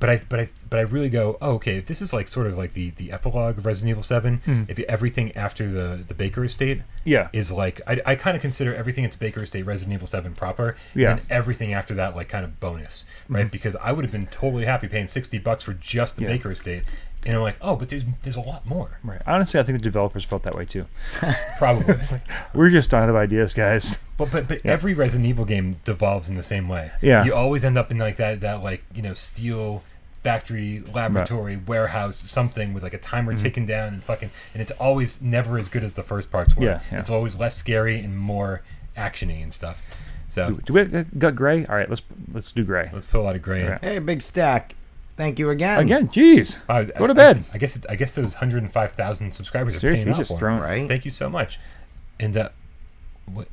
but I, but I, but I really go, oh, okay, if this is like sort of like the, the epilogue of Resident Evil 7, Mhm. if everything after the, the Baker estate Yeah, is like, I, I kind of consider everything at the Baker estate Resident Evil 7 proper. Yeah. And everything after that, like kind of bonus, right? Mhm. Because I would have been totally happy paying 60 bucks for just the Yeah. Baker estate. And I'm like, oh, but there's there's a lot more. right. Honestly, I think the developers felt that way too. [LAUGHS] Probably. [LAUGHS] We're just out of ideas, guys. but but but Yeah. every Resident Evil game devolves in the same way. Yeah. You always end up in like that that like you know steel factory laboratory warehouse something with like a timer Mm-hmm. ticking down and fucking and it's always never as good as the first parts were. Yeah, yeah. It's always less scary and more actiony and stuff. So Do, do we uh, got gray? All right, let's let's do gray. let's put a lot of gray in. Hey, big stack. Thank you again. Again, jeez. Wow, Go I- to bed. I, I guess it, I guess those 105,000 subscribers are Seriously, paying just for 'em. throwing. Right? Thank you so much. And uh, what?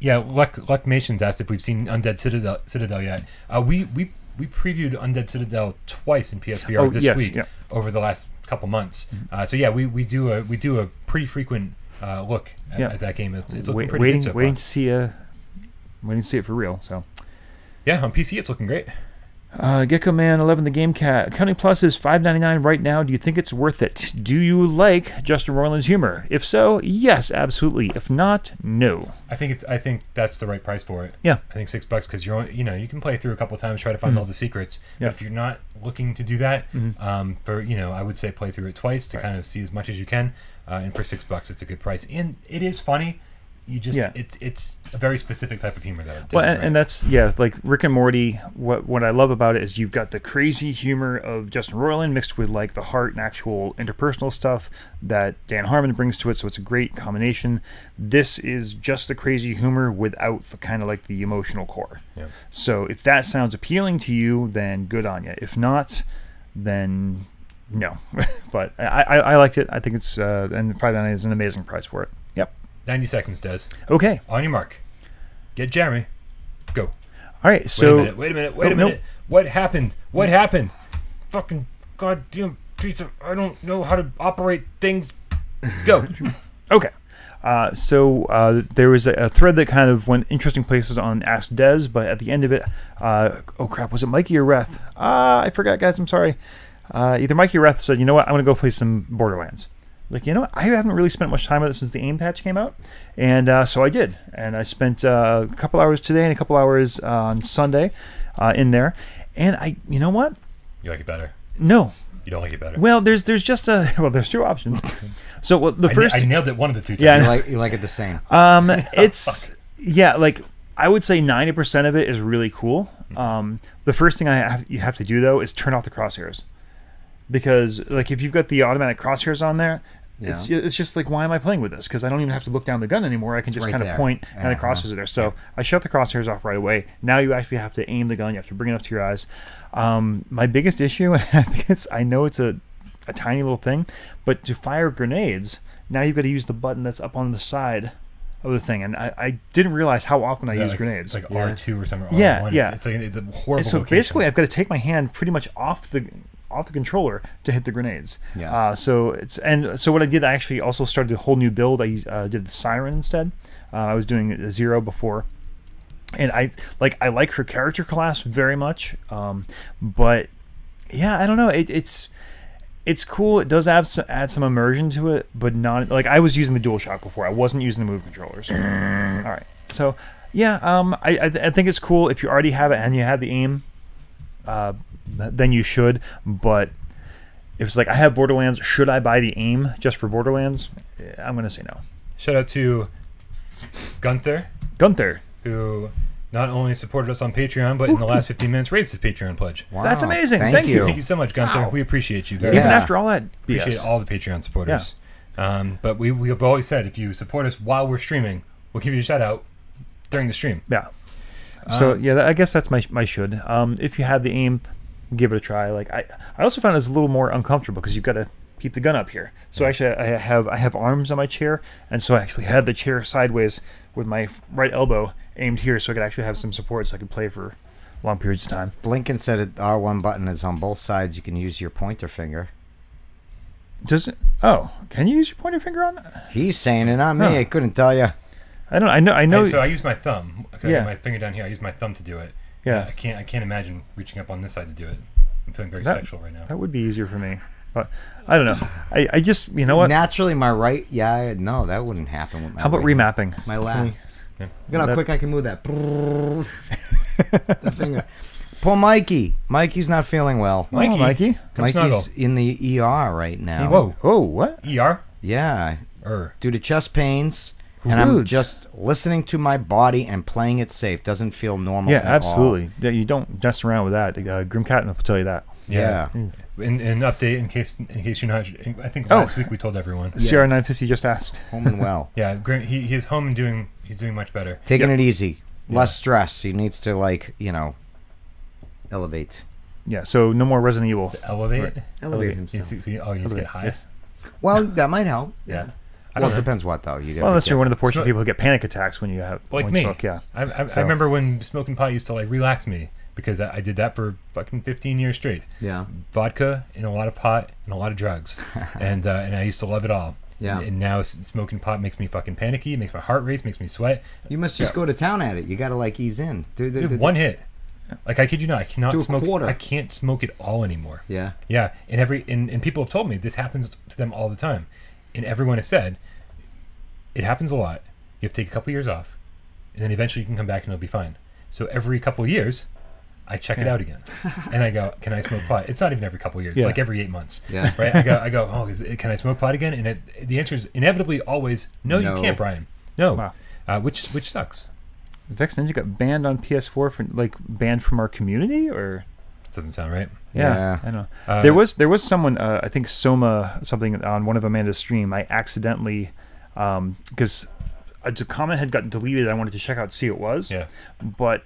Yeah, Luck Luck Mations asked if we've seen Undead Citadel, Citadel yet. Uh, we we we previewed Undead Citadel twice in PSVR Oh, this yes, week yeah. Mm-hmm. over the last couple months. Uh, so yeah, we, we do a we do a pretty frequent uh, look at, Yeah. at that game. It's, it's looking Wait, pretty waiting, good so far. waiting to see uh waiting to see it for real. So. Yeah, on PC it's looking great. Uh, Gecko Man 11, the game cat. Accounting Plus is 5.99 right now. Do you think it's worth it? Do you like Justin Roiland's humor? If so, yes, absolutely. If not, no. I think it's I think that's the right price for it. Yeah. I think six bucks because you're you know you can play through a couple of times try to find all the secrets. Mm-hmm. Yeah. But if you're not looking to do that, Mhm. um, for you know I would say play through it twice to Right. kind of see as much as you can. Uh, and for six bucks, it's a good price, and it is funny. You just Yeah. it's it's a very specific type of humor though. Well, and, and that's yeah, like Rick and Morty. What what I love about it is you've got the crazy humor of Justin Roiland mixed with like the heart and actual interpersonal stuff that Dan Harmon brings to it. So it's a great combination. This is just the crazy humor without the kind of like the emotional core. Yeah. So if that sounds appealing to you, then good on you. If not, then no. [LAUGHS] but I, I, I liked it. I think it's uh, and five ninety is an amazing price for it. Yep. ninety seconds does. Okay. On your mark, get Jeremy. Go. All right. Wait So a minute. Wait a minute. Wait Oh, a no. minute. What happened? What happened? Fucking goddamn piece of. I don't know how to operate things. Go. [LAUGHS] Okay. Uh, so uh, there was a, a thread that kind of went interesting places on Ask Des, but at the end of it, uh, oh crap, was it Mikey or Reth? Ah, I forgot, guys. I'm sorry. Uh, either Mikey or Reth said, you know what, I'm gonna go play some Borderlands. Like, you know what, I haven't really spent much time with it since the aim patch came out, and uh, so I did, and I spent uh, a couple hours today and a couple hours uh, on Sunday uh, in there, and I, you know what, You like it better. no. You don't like it better. Well, there's there's just a [LAUGHS] well, there's two options. [LAUGHS] So well, the I, first, I nailed it one of the two times. Yeah, I You like you like it the same. [LAUGHS] Um, it's yeah, like I would say ninety percent of it is really cool. Um, the first thing I have you have to do though is turn off the crosshairs, because like if you've got the automatic crosshairs on there. It's, Yeah. it's just like why am I playing with this? Because I don't even have to look down the gun anymore. I can just right kind of point and the Uh-huh. crosshairs are there. So I shut the crosshairs off right away. Now you actually have to aim the gun. You have to bring it up to your eyes. Um, my biggest issue, [LAUGHS] I think it's I know it's a a tiny little thing, but to fire grenades, now you've got to use the button that's up on the side of the thing, and I, I didn't realize how often I use like, grenades. It's like Yeah. R two or something. or Yeah, R1. yeah. It's, it's like it's a horrible. And so location. basically, I've got to take my hand pretty much off the off the controller to hit the grenades. Yeah. Uh, so it's and so what I did, I actually also started a whole new build. I uh, did the siren instead. Uh, I was doing a zero before, and I like I like her character class very much. Um, but yeah, I don't know. It, it's it's cool. It does add some, add some immersion to it, but not like I was using the dual DualShock before. I wasn't using the Move controllers. [CLEARS THROAT] All right, so yeah, um, I, I I think it's cool if you already have it and you have the aim, uh, th- then you should. But if it's like I have Borderlands, should I buy the aim just for Borderlands? I'm gonna say no. Shout out to Gunther, Gunther, who not only supported us on Patreon, but in the last 15 minutes raised his Patreon pledge. Wow. That's amazing. Thank, Thank you. Thank you so much, Gunther. We appreciate you very Yeah. even much. after all that Appreciate BS. all the Patreon supporters. Um, but we, we have always said if you support us while we're streaming, we'll give you a shout out during the stream. Yeah. So yeah, I guess that's my my should. Um, if you have the aim, give it a try. Like I, I also found it was a little more uncomfortable because you've got to keep the gun up here. So actually, I have I have arms on my chair, and so I actually had the chair sideways with my right elbow aimed here, so I could actually have some support, so I could play for long periods of time. Blinken said it, R1 button is on both sides. You can use your pointer finger. Does it? Oh, can you use your pointer finger on that? He's saying it, not me. Huh. I couldn't tell you. I don't. I know. I know. And so I use my thumb. Okay, Yeah. my finger down here. I use my thumb to do it. Yeah. I can't. I can't imagine reaching up on this side to do it. I'm feeling very That- sexual right now. that would be easier for me, but I don't know. I, I just you know what? Naturally, my right. Yeah, I- no, that wouldn't happen with my. How about right. remapping? My left. we- Yeah. Look at how That- quick I can move that. the finger. Poor Mikey. Mikey's not feeling well. Mikey, Oh, Mikey. come snuggle. Mikey's in the ER right now. Whoa, Oh, what? ER Yeah, or due to chest pains. And I'm just listening to my body and playing it safe. Doesn't feel normal. Yeah, at all. absolutely. Yeah, you don't mess around with that. Uh, Grim Cat will tell you that. Yeah. In, in update, in case in case you're not, I think Oh. last week we told everyone. CR nine fifty just asked. [LAUGHS] Home and well. [LAUGHS] Yeah, Grant, he he's home and doing he's doing much better. Taking Yep. it easy. Yeah. Less stress. He needs to like, you know, elevate. Yeah, so no more Resident Evil. To elevate. Right. Elevate Elevate. He's, he, oh, you just get high. Yes. Well, that might help. Yeah. I Well, it depends what though. You gotta Well, unless you're one of the careful. portion Smoke- people who get panic attacks when you have Like when me. smoke. Yeah. I, I, So- I remember when smoking pot used to like relax me because I, I did that for fucking 15 years straight. Yeah. Vodka and a lot of pot and a lot of drugs, [LAUGHS] and uh, and I used to love it all. Yeah. And, and now smoking pot makes me fucking panicky, It makes my heart race, makes me sweat. You must just go to town at it. You gotta like ease in. Do, do, Dude, do- one hit. Like I kid you not, I cannot Do a smoke. quarter. I can't smoke it all anymore. Yeah. Yeah, and every and, and people have told me this happens to them all the time, and everyone has said it happens a lot. You have to take a couple years off, and then eventually you can come back and it'll be fine. So every couple of years, I check it out again, [LAUGHS] and I go, "Can I smoke pot?" It's not even every couple years. Yeah. It's like every eight months. Yeah. Right? I go, I go, "Oh, is it, can I smoke pot again?" And it, the answer is inevitably always, "No, No. you can't, Brian. No." Wow. Uh, which which sucks. Vex Ninja got banned on PS4 for like banned from our community, or Doesn't sound right. yeah, Yeah. I know. Uh, there was there was someone uh, I think Soma something on one of Amanda's stream. I accidentally because a comment had gotten deleted. I wanted to check out see it was. Yeah. but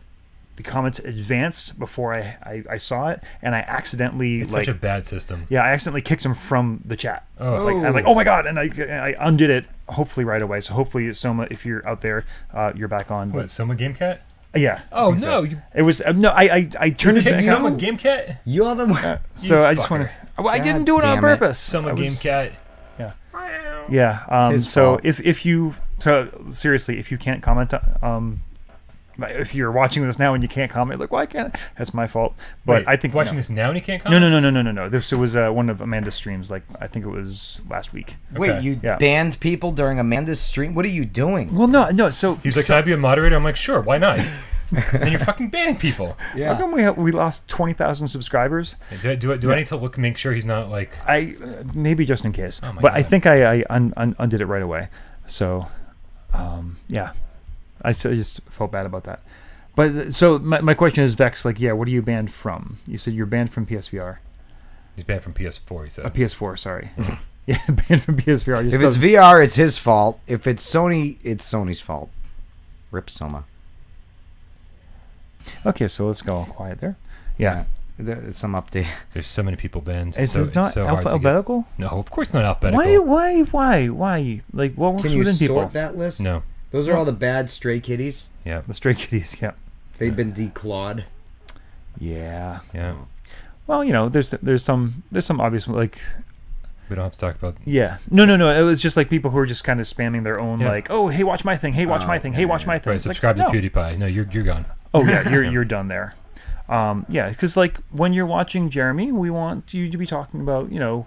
the comments advanced before I, I, I saw it, and I accidentally It's like such a bad system. yeah, I accidentally kicked him from the chat. Oh. Like I'm like, oh my god, and I, I undid it hopefully right away. So hopefully, Soma, if you're out there, uh, you're back on. What? But Soma Game Cat? Yeah. Oh no, so. you It was uh, no. I I, I turned it back someone on. Game Cat. You're the one. So I just want to. Well, I didn't do it on damn it. purpose. Someone I Game was- Cat. Yeah. Yeah. Um, so fault. if if you so seriously, if you can't comment, um, if you're watching this now and you can't comment, like why can't? I? That's my fault. But Wait, I think watching no. this now and he can't comment. no, no, no, no, no, no. This was uh, one of Amanda's streams. Like I think it was last week. Wait, Okay. you Yeah. banned people during Amanda's stream? What are you doing? Well, no, no. So He's like, so, "Can I be a moderator?" I'm like, "Sure, why not?" and you're fucking banning people. [LAUGHS] how come we have, we lost twenty thousand subscribers? Do, I- do, I- do I need to look make sure he's not like? I uh, maybe just in case, Oh my but I think I, I un, un, undid it right away. So, um, yeah, I s- I just felt bad about that. But uh, so my, my question is, Vex, like, yeah, what are you banned from? You said you're banned from PSVR, He's banned from PS4. He said. uh, PS4. Sorry, [LAUGHS] yeah, [LAUGHS] banned from PSVR. If it's doesn't- VR, it's his fault. If it's Sony, it's Sony's fault. Rip Soma. okay, so let's go all quiet there. Yeah, There- It's some update. [LAUGHS] There's so many people banned. is so, it not so hard to get- alphabetical? No, of course not alphabetical. Why, why, why, why? Like, what works Can you within sort people? that list? No. Those are all the bad stray kitties. Yeah. The stray kitties. Yeah, They've been declawed. yeah. Yeah. Well, you know, there's there's some there's some obvious like We don't have to talk about. Yeah. No, no, no. It was just like people who were just kind of spamming their own, Yeah. like, oh, hey, watch my thing. Hey, watch Oh, my thing. yeah, Hey, watch yeah. my thing. Right. It's like, Subscribe no. to PewDiePie. No, you're you're gone. Oh yeah, you're [LAUGHS] you're done there. Um, yeah, because like when you're watching Jeremy, we want you to be talking about you know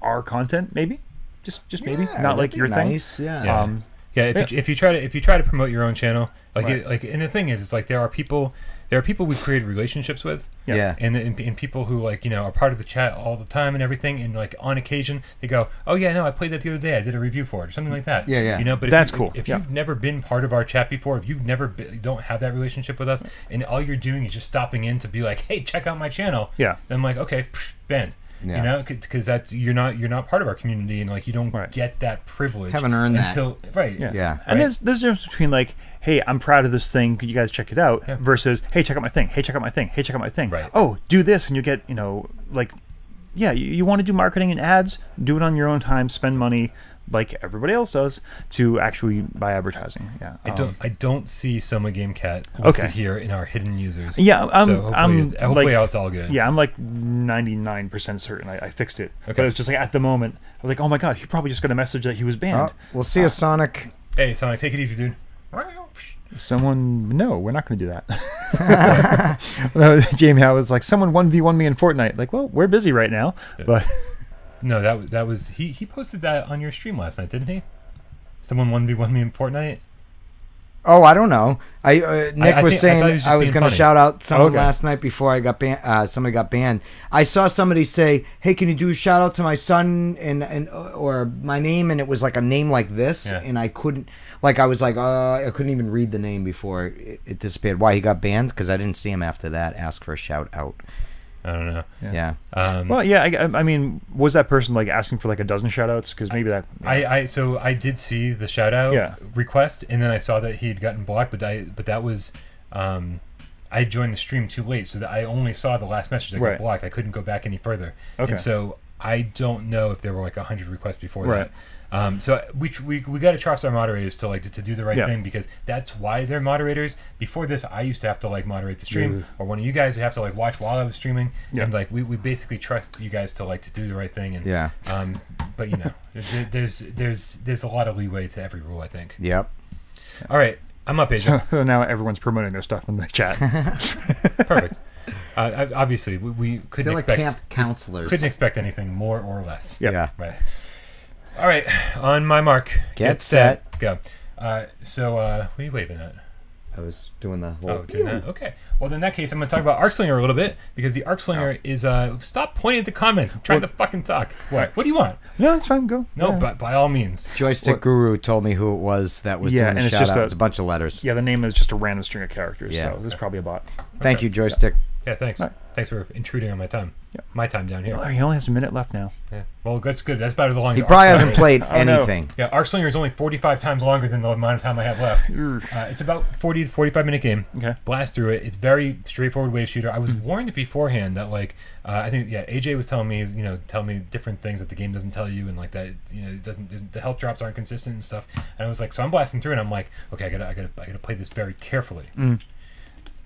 our content, maybe, just just maybe, Yeah, not like your thing. nice, Yeah. Yeah. Um, Yeah, if, Yeah. You, if you try to if you try to promote your own channel, like Right. it, like, and the thing is, it's like there are people there are people we've created relationships with, Yeah. Yeah. and, and and people who like you know are part of the chat all the time and everything, and like on occasion they go, oh yeah, no, I played that the other day, I did a review for it or something like that. Yeah, yeah. You know, but if That's you- cool, If yeah. you've never been part of our chat before, if you've never been, don't have that relationship with us, and all you're doing is just stopping in to be like, hey, check out my channel. Yeah. Then I'm like, okay, pff, banned. Yeah. You know, because that's you're not you're not part of our community, and like you don't Right. get that privilege. Haven't earned that. right. yeah. Yeah. And Right. there's there's a difference between like, hey, I'm proud of this thing. Could you guys check it out? Yeah. Versus, hey, check out my thing. Hey, check out my thing. Hey, check out my thing. Right. Oh, do this, and you get you know like, yeah, you, you want to do marketing and ads, do it on your own time. Spend money like everybody else does to actually buy advertising. Yeah. I Um, don't. I don't see Soma Game Cat listed Okay. here in our hidden users. Yeah, I'm- so hopefully, I'm, it's, hopefully like- it's all good. Yeah, I'm like 99% certain I, I fixed it. But Okay. it was just like at the moment, I was like, oh my god, he probably just got a message that he was banned. Oh, we'll see a Sonic. Hey, Sonic, take it easy, dude. Someone, no, we're not going to do that. [LAUGHS] [LAUGHS] Jamie, I was like, someone 1v1 me in Fortnite. Like, well, we're busy right now. But [LAUGHS] No, that was that was he. He posted that on your stream last night, didn't he? Someone one v one me in Fortnite. Oh, I don't know. I uh, Nick I was think- saying I was, was going to shout out someone Okay. last night before I got banned. Uh, somebody got banned. I saw somebody say, "Hey, can you do a shout out to my son and and or my name?" And it was like a name like this, Yeah. and I couldn't. Like I was like, uh, I couldn't even read the name before it, it disappeared. Why he got banned? Because I didn't see him after that. Ask for a shout out. I don't know. Yeah. Yeah. Um, well, yeah, I, I mean, was that person like asking for like a dozen shout outs? Because maybe that. I, I so I did see the shout out Yeah. request, and then I saw that he'd gotten blocked, but I but that was. Um, I joined the stream too late, so that I only saw the last message that Right. got blocked. I couldn't go back any further, Okay. and so I don't know if there were like hundred requests before Right. that. Um, so we we, we got to trust our moderators to like to, to do the right Yeah. thing because that's why they're moderators. Before this, I used to have to like moderate the stream, Yeah. or one of you guys would have to like watch while I was streaming, Yeah. and like we, we basically trust you guys to like to do the right thing. And Yeah. um, but you know, there's, there's there's there's a lot of leeway to every rule. I think. Yep. All right, I'm up, So, Asia. so now everyone's promoting their stuff in the chat. [LAUGHS] [LAUGHS] Perfect. Uh, obviously, we, we couldn't They're like expect camp counselors. couldn't expect anything more or less. Yeah. Yeah. Right. All right, on my mark, Get set. go. Uh, so, uh, what are you waving at? I was doing the whole. Oh, doing that? Okay. Well, in that case, I'm going to talk about Arcslinger a little bit because the Arcslinger is. Uh, stop pointing at the comments. I'm trying to fucking talk. What? What do you want? no, it's fine. Go. No, Yeah. but by all means. Joystick What- Guru told me who it was that was Yeah, doing and the it's shout just out. a- it's a bunch of letters. Yeah, the name is just a random string of characters. Yeah. So there's probably a bot. Thank Okay. you, Joystick. Yeah, thanks. All right. Thanks for intruding on my time. Yeah. My time down here. Oh, he only has a minute left now. Yeah. Well, that's good. That's better than the long. He probably hasn't played [LAUGHS] Oh, no. anything. Yeah, Arcslinger is only 45 times longer than the amount of time I have left. [LAUGHS] Uh, it's about 40 to 45 minute game. Okay. Blast through it. It's very straightforward wave shooter. I was warned beforehand that like uh, I think yeah AJ was telling me you know telling me different things that the game doesn't tell you and like that you know it doesn't doesn't- the health drops aren't consistent and stuff. And I was like so I'm blasting through and I'm like okay I gotta I gotta I gotta play this very carefully.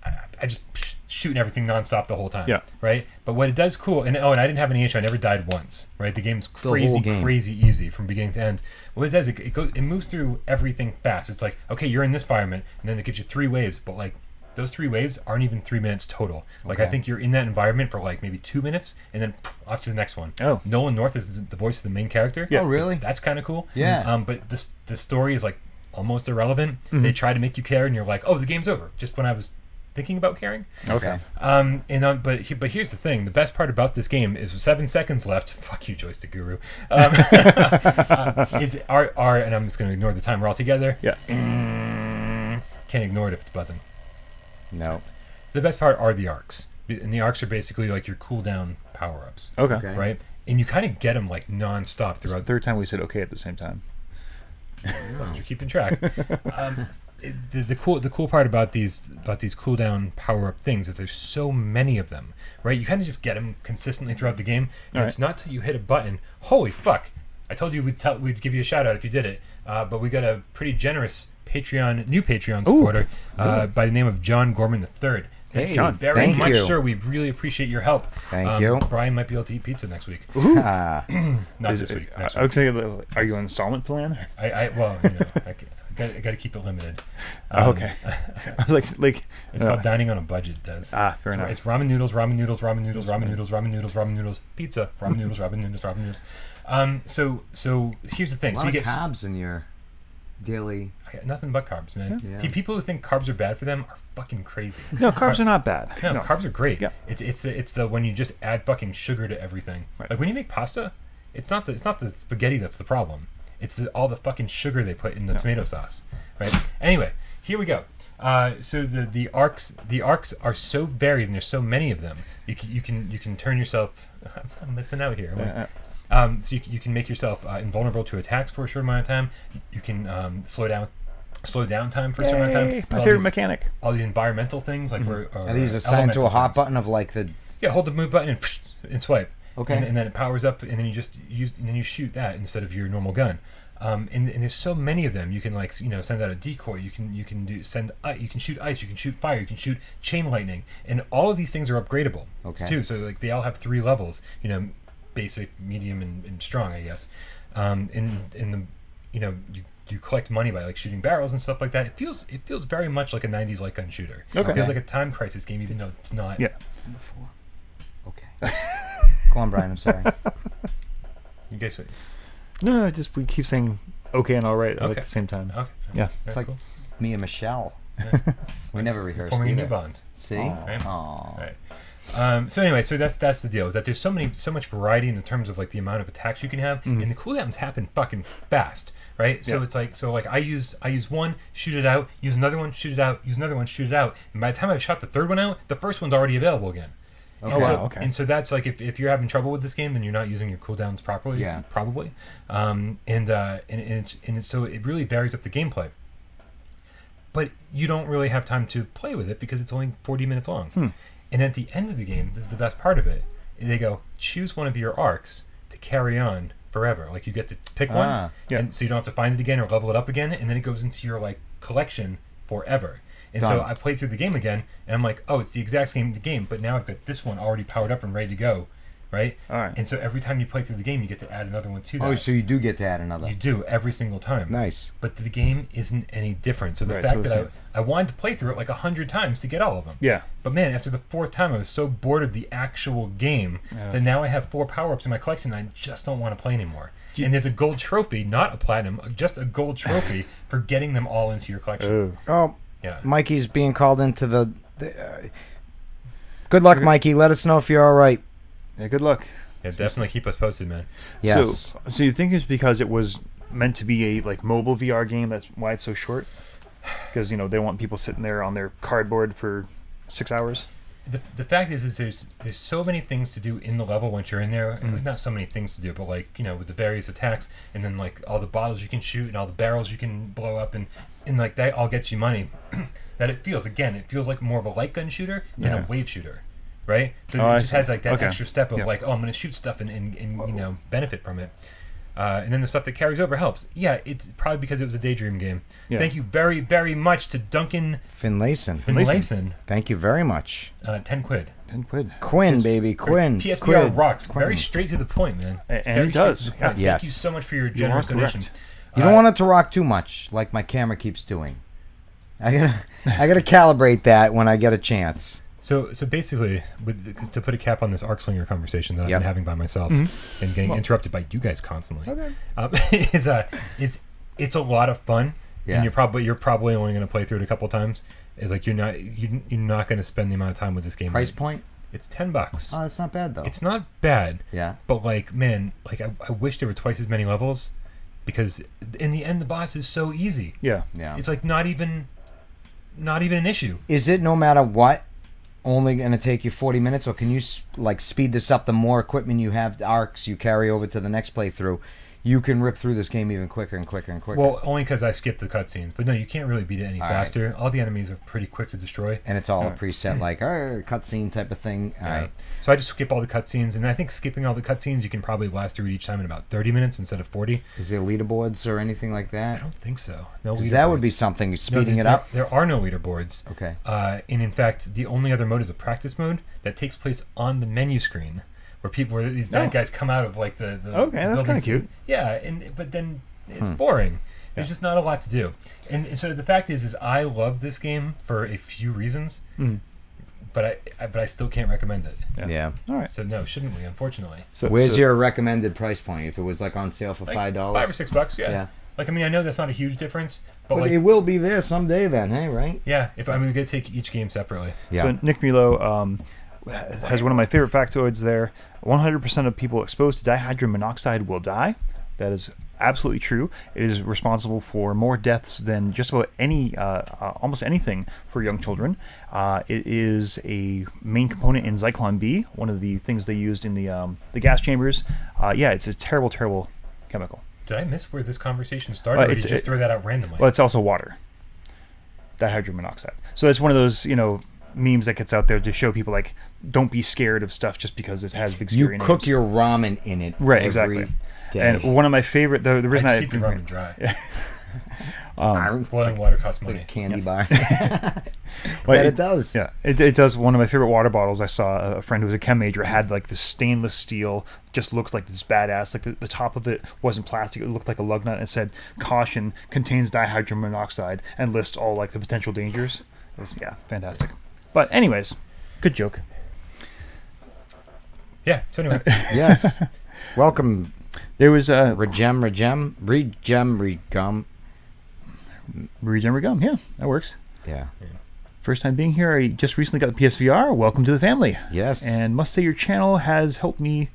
I just psh, shooting everything nonstop the whole time. Yeah. Right. But what it does cool, and oh, and I didn't have any issue. I never died once. Right. The game's whole crazy, game. crazy easy from beginning to end. What it does, it, it goes, it moves through everything fast. It's like okay, you're in this environment, and then it gives you three waves, but like. Those three waves aren't even three minutes total. Like I think you're in that environment for like maybe two minutes, and then pff, off to the next one. Oh. Nolan North is the voice of the main character. Yeah. Oh, really? That's kind of cool. Yeah. Um, but this the story is like almost irrelevant. They try to make you care, and you're like, oh, the game's over. Just when I was thinking about caring. Okay. Um, and um, but he, but here's the thing: the best part about this game is with seven seconds left. [LAUGHS] Fuck you, joystick guru. Um, uh, [LAUGHS] is our our and I'm just going to ignore the timer altogether. Yeah. Mm, Can't ignore it if it's buzzing. No. The best part are the arcs, and the arcs are basically like your cooldown power ups, Okay. Okay. right? And you kind of get them like nonstop It's the throughout third time we said okay at the same time. You're keeping track. [LAUGHS] um, it- the, the cool the cool part about these about these cooldown power up things is there's so many of them, right? You kind of just get them consistently throughout the game, and All it's not till you hit a button. Holy fuck! I told you we'd tell, we'd give you a shout out if you did it, uh, but we got a pretty generous Patreon new Patreon supporter uh, by the name of John Gorman III. Thank Hey, you very thank much, you. sir. We really appreciate your help. Thank Um, you. Brian might be able to eat pizza next week. [CLEARS THROAT] Not Is this week. I Next week. uh, are you on installment plan? I, I well, you know, I, got, I got to keep it limited. Um, [LAUGHS] Oh, okay. [LAUGHS] I was like, like, It's uh, called dining on a budget. Does ah, fair It's- enough. It's ramen noodles, ramen noodles, ramen noodles, ramen noodles, ramen noodles, ramen noodles, pizza, ramen noodles, ramen noodles, ramen noodles. Um, so so here's the a thing. lot So you of get carbs in your daily. Nothing but carbs, man. Yeah. Pe- People who think carbs are bad for them are fucking crazy. no, carbs are not bad. No, No. carbs are great. Yeah. It's it's the, it's the when you just add fucking sugar to everything. Right. Like when you make pasta, it's not the it's not the spaghetti that's the problem. It's the, all the fucking sugar they put in the tomato sauce, right? Anyway, here we go. Uh, so the the arcs the arcs are so varied and there's so many of them. You can you can you can turn yourself. [LAUGHS] I'm missing out here. Um, so you, can- you can make yourself uh, invulnerable to attacks for a short amount of time. You can um, slow down slow down time for a certain amount of time. Yay, my all favorite these- mechanic. all the environmental things like where Are these assigned to a hot button of like the? yeah, hold the move button and, [LAUGHS] and swipe. Okay. And, and then it powers up, and then you just use, and then you shoot that instead of your normal gun. Um, and, and there's so many of them. You can like you know send out a decoy. You can you can do send i- you can shoot ice. You can shoot fire. You can shoot chain lightning. And all of these things are upgradable. Okay. Too. So like they all have three levels. You know, basic, medium, and, and strong. I guess. Um, in in the you know you you collect money by like shooting barrels and stuff like that. It feels it feels very much like a '90s light gun shooter. Okay. It feels like a time crisis game, even though it's not. Yeah. Okay. [LAUGHS] Go on, Brian. I'm sorry. [LAUGHS] You guys. No, no, just we keep saying okay and all right at the same time. Okay. Yeah. It's like me and Michelle. [LAUGHS] we never rehearsed forming a new bond. See? Right. Aw. Right. Um, so anyway, so that's that's the deal. Is that there's so many, so much variety in the terms of like the amount of attacks you can have, and the cooldowns happen fucking fast, right? So Yeah. it's like so like I use I use one, shoot it out, use another one, shoot it out, use another one, shoot it out, and by the time I've shot the third one out, the first one's already available again. Okay. And so, wow, okay. And so that's like if, if you're having trouble with this game, then you're not using your cooldowns properly. Yeah. Probably. Um, and uh, and, and, it's, and it's, so it really varies up the gameplay. But you don't really have time to play with it because it's only 40 minutes long. Hmm. And at the end of the game, this is the best part of it. They go choose one of your arcs to carry on forever. Like you get to pick one, Ah, yeah. and so you don't have to find it again or level it up again, and then it goes into your like collection forever. And so I played through the game again, and I'm like, oh, it's the exact same game, but now I've got this one already powered up and ready to go, right? All right. And so every time you play through the game, you get to add another one to oh, that. Oh, so you do get to add another. you do every single time. Nice. But the game isn't any different. So the Right, fact so that. I, I wanted to play through it like a hundred times to get all of them. Yeah. But man, after the fourth time, I was so bored of the actual game Yeah. that now I have four power ups in my collection and I just don't want to play anymore. and there's a gold trophy, not a platinum, just a gold trophy [LAUGHS] for getting them all into your collection. Oh. Oh, Yeah. Mikey's being called into the. the uh, good luck, Mikey. Let us know if you're all right. Yeah. Good luck. Yeah, definitely keep us posted, man. Yes. So, so you think it's because it was meant to be a like mobile VR game? That's why it's so short. Because you know they want people sitting there on their cardboard for six hours. The, the fact is, is there's there's so many things to do in the level once you're in there. Not so many things to do, but like you know, with the various attacks, and then like all the bottles you can shoot and all the barrels you can blow up, and and like that all gets you money. [CLEARS THROAT] that it feels again, it feels like more of a light gun shooter than Yeah. a wave shooter, right? So Oh, it just has like that Okay. extra step of Yeah. like, oh, I'm gonna shoot stuff and, and, and you know benefit from it. Uh, and then the stuff that carries over helps. Yeah, it's probably because it was a daydream game. Yeah. Thank you very, very much to Duncan Finlayson. Finlayson. Thank you very much. Uh, 10 quid. Ten quid. Quinn, baby, Quinn. PSVR Quinn. rocks. Quinn. Very straight to the point, man. And Very it does. to the point. Yeah. Thank you so much for your You generous donation. correct. You don't Uh, want it to rock too much, like my camera keeps doing. I gotta, I gotta calibrate that when I get a chance. So, so basically, with, to put a cap on this Arcslinger conversation that I've Yep. been having by myself Mm-hmm. and getting interrupted by you guys constantly, um, [LAUGHS] is uh, is it's a lot of fun, Yeah. and you're probably you're probably only going to play through it a couple times. Is like you're not you, you're not going to spend the amount of time with this game. Price point? It's ten bucks. Oh, that's not bad though. It's not bad, yeah. but like man, like I, I wish there were twice as many levels, because in the end the boss is so easy. Yeah. Yeah. It's like not even, not even an issue. Is it no matter what only going to take you 40 minutes or can you s- like speed this up the more equipment you have arcs you carry over to the next playthrough you can rip through this game even quicker and quicker and quicker Well, only because I skipped the cutscenes. But no, you can't really beat it any All right. faster. All the enemies are pretty quick to destroy. and it's all a preset like "Arr," cutscene type of thing all Yeah. right So I just skip all the cutscenes, and I think skipping all the cutscenes, you can probably blast through it each time in about 30 minutes instead of 40. is there leaderboards or anything like that? I don't think so. No 'Cause that would be something speeding there- it up There, there are no leaderboards. okay Uh, and in fact, the only other mode is a practice mode that takes place on the menu screen, where people, where these bad Oh. guys come out of like the. the Okay, that's kinda cute. Yeah, and but then it's Hmm. boring. There's just not a lot to do, and, and so the fact is, is I love this game for a few reasons, Mhm. but I, I but I still can't recommend it. Yeah. yeah, All right. So no, shouldn't we? Unfortunately, So where's so- your recommended price point if it was like on sale for Like, five dollars five or six bucks. Yeah. yeah Like I mean, I know that's not a huge difference, but, but like it will be there someday then hey right yeah, if I mean, we could take each game separately. yeah So Nick Milo um, has one of my favorite factoids there. 100% of people exposed to dihydrogen monoxide will die. That is absolutely true. It is responsible for more deaths than just about any, uh, uh, almost anything for young children. Uh, it is a main component in Zyklon B, one of the things they used in the um, the gas chambers. Uh, yeah, it's a terrible, terrible chemical. Did I miss where this conversation started? Or did you just it- throw that out randomly? Well, it's also water. Dihydrogen monoxide. So that's one of those, you know, memes that gets out there to show people like, don't be scared of stuff just because it has big you scary cook names. your ramen in it Right, every exactly. day. And one of my favorite, the, the reason I I, eat the ramen dry. [LAUGHS] Um, Boiling water costs like a money. candy bar [LAUGHS] Well, that it- it does Yeah, it, it does. One of my favorite water bottles I saw a friend who was a chem major had like this stainless steel, just looks like this badass. Like the, the top of it wasn't plastic; it looked like a lug nut. And it said "Caution: contains dihydrogen monoxide" and lists all like the potential dangers. It was yeah, fantastic. But anyways, good joke. Yeah. So anyway, [LAUGHS] yes welcome There was a regem regem regem regum regem, Gum. Yeah, that works. yeah First time being here. I just recently got the PSVR. Welcome to the family. yes And must say your channel has helped me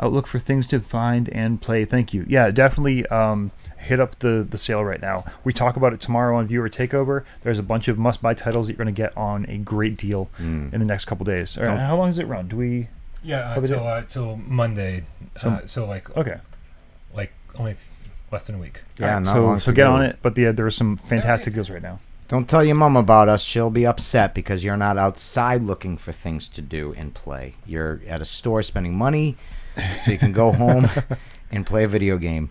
outlook for things to find and play. Thank you. Yeah, definitely um, hit up the the sale right now. We talk about it tomorrow on Viewer Takeover. There's a bunch of must buy titles that you're going to get on a great deal Mm. in the next couple days. All right, how long does it run? Do we? yeah, uh, till uh, till Monday. So- uh, so like Okay. like only f- less than a week. yeah All right, not so long so get go. on it. But the, there are some fantastic deals right now. don't tell your mom about us she'll be upset because you're not outside looking for things to do and play you're at a store spending money so you can go [LAUGHS] home and play a video game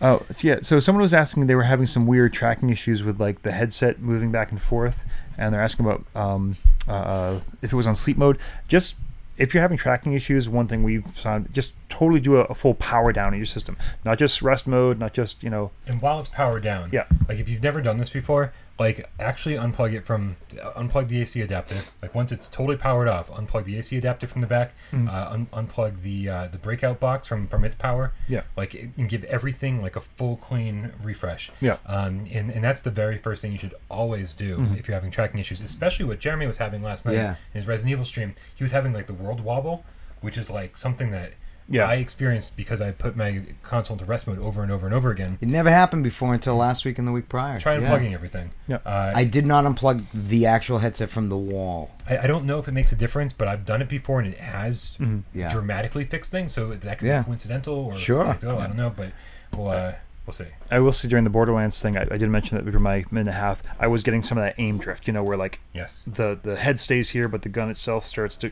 Oh so yeah. So someone was asking. They were having some weird tracking issues with like the headset moving back and forth, and they're asking about um, uh, if it was on sleep mode. Just if you're having tracking issues, one thing we've found just totally do a, a full power down in your system, not just rest mode, not just you know. And while it's powered down, Yeah. like if you've never done this before, like actually unplug it from unplug the AC adapter. Like once it's totally powered off, unplug the AC adapter from the back, Mhm. uh, un- unplug the uh, the breakout box from from its power. Yeah. Like it- and give everything like a full clean refresh. Yeah. Um, and, and that's the very first thing you should always do Mhm. if you're having tracking issues, especially what Jeremy was having last night Yeah. in his Resident Evil stream. He was having like the world wobble, which is like something that Yeah. I experienced because I put my console into rest mode over and over and over again, it never happened before until last week and the week prior trying Yeah. unplugging everything. Yeah. Uh, I did not unplug the actual headset from the wall I, I don't know if it makes a difference, but I've done it before and it has Mhm. yeah dramatically fixed things. So that could Yeah. be coincidental or Sure. anecdotal, I don't know, but well, uh, we'll see. I will say during the Borderlands thing, I, I did mention that during my minute and a half, I was getting some of that aim drift. You know, where like Yes. the the head stays here, but the gun itself starts to.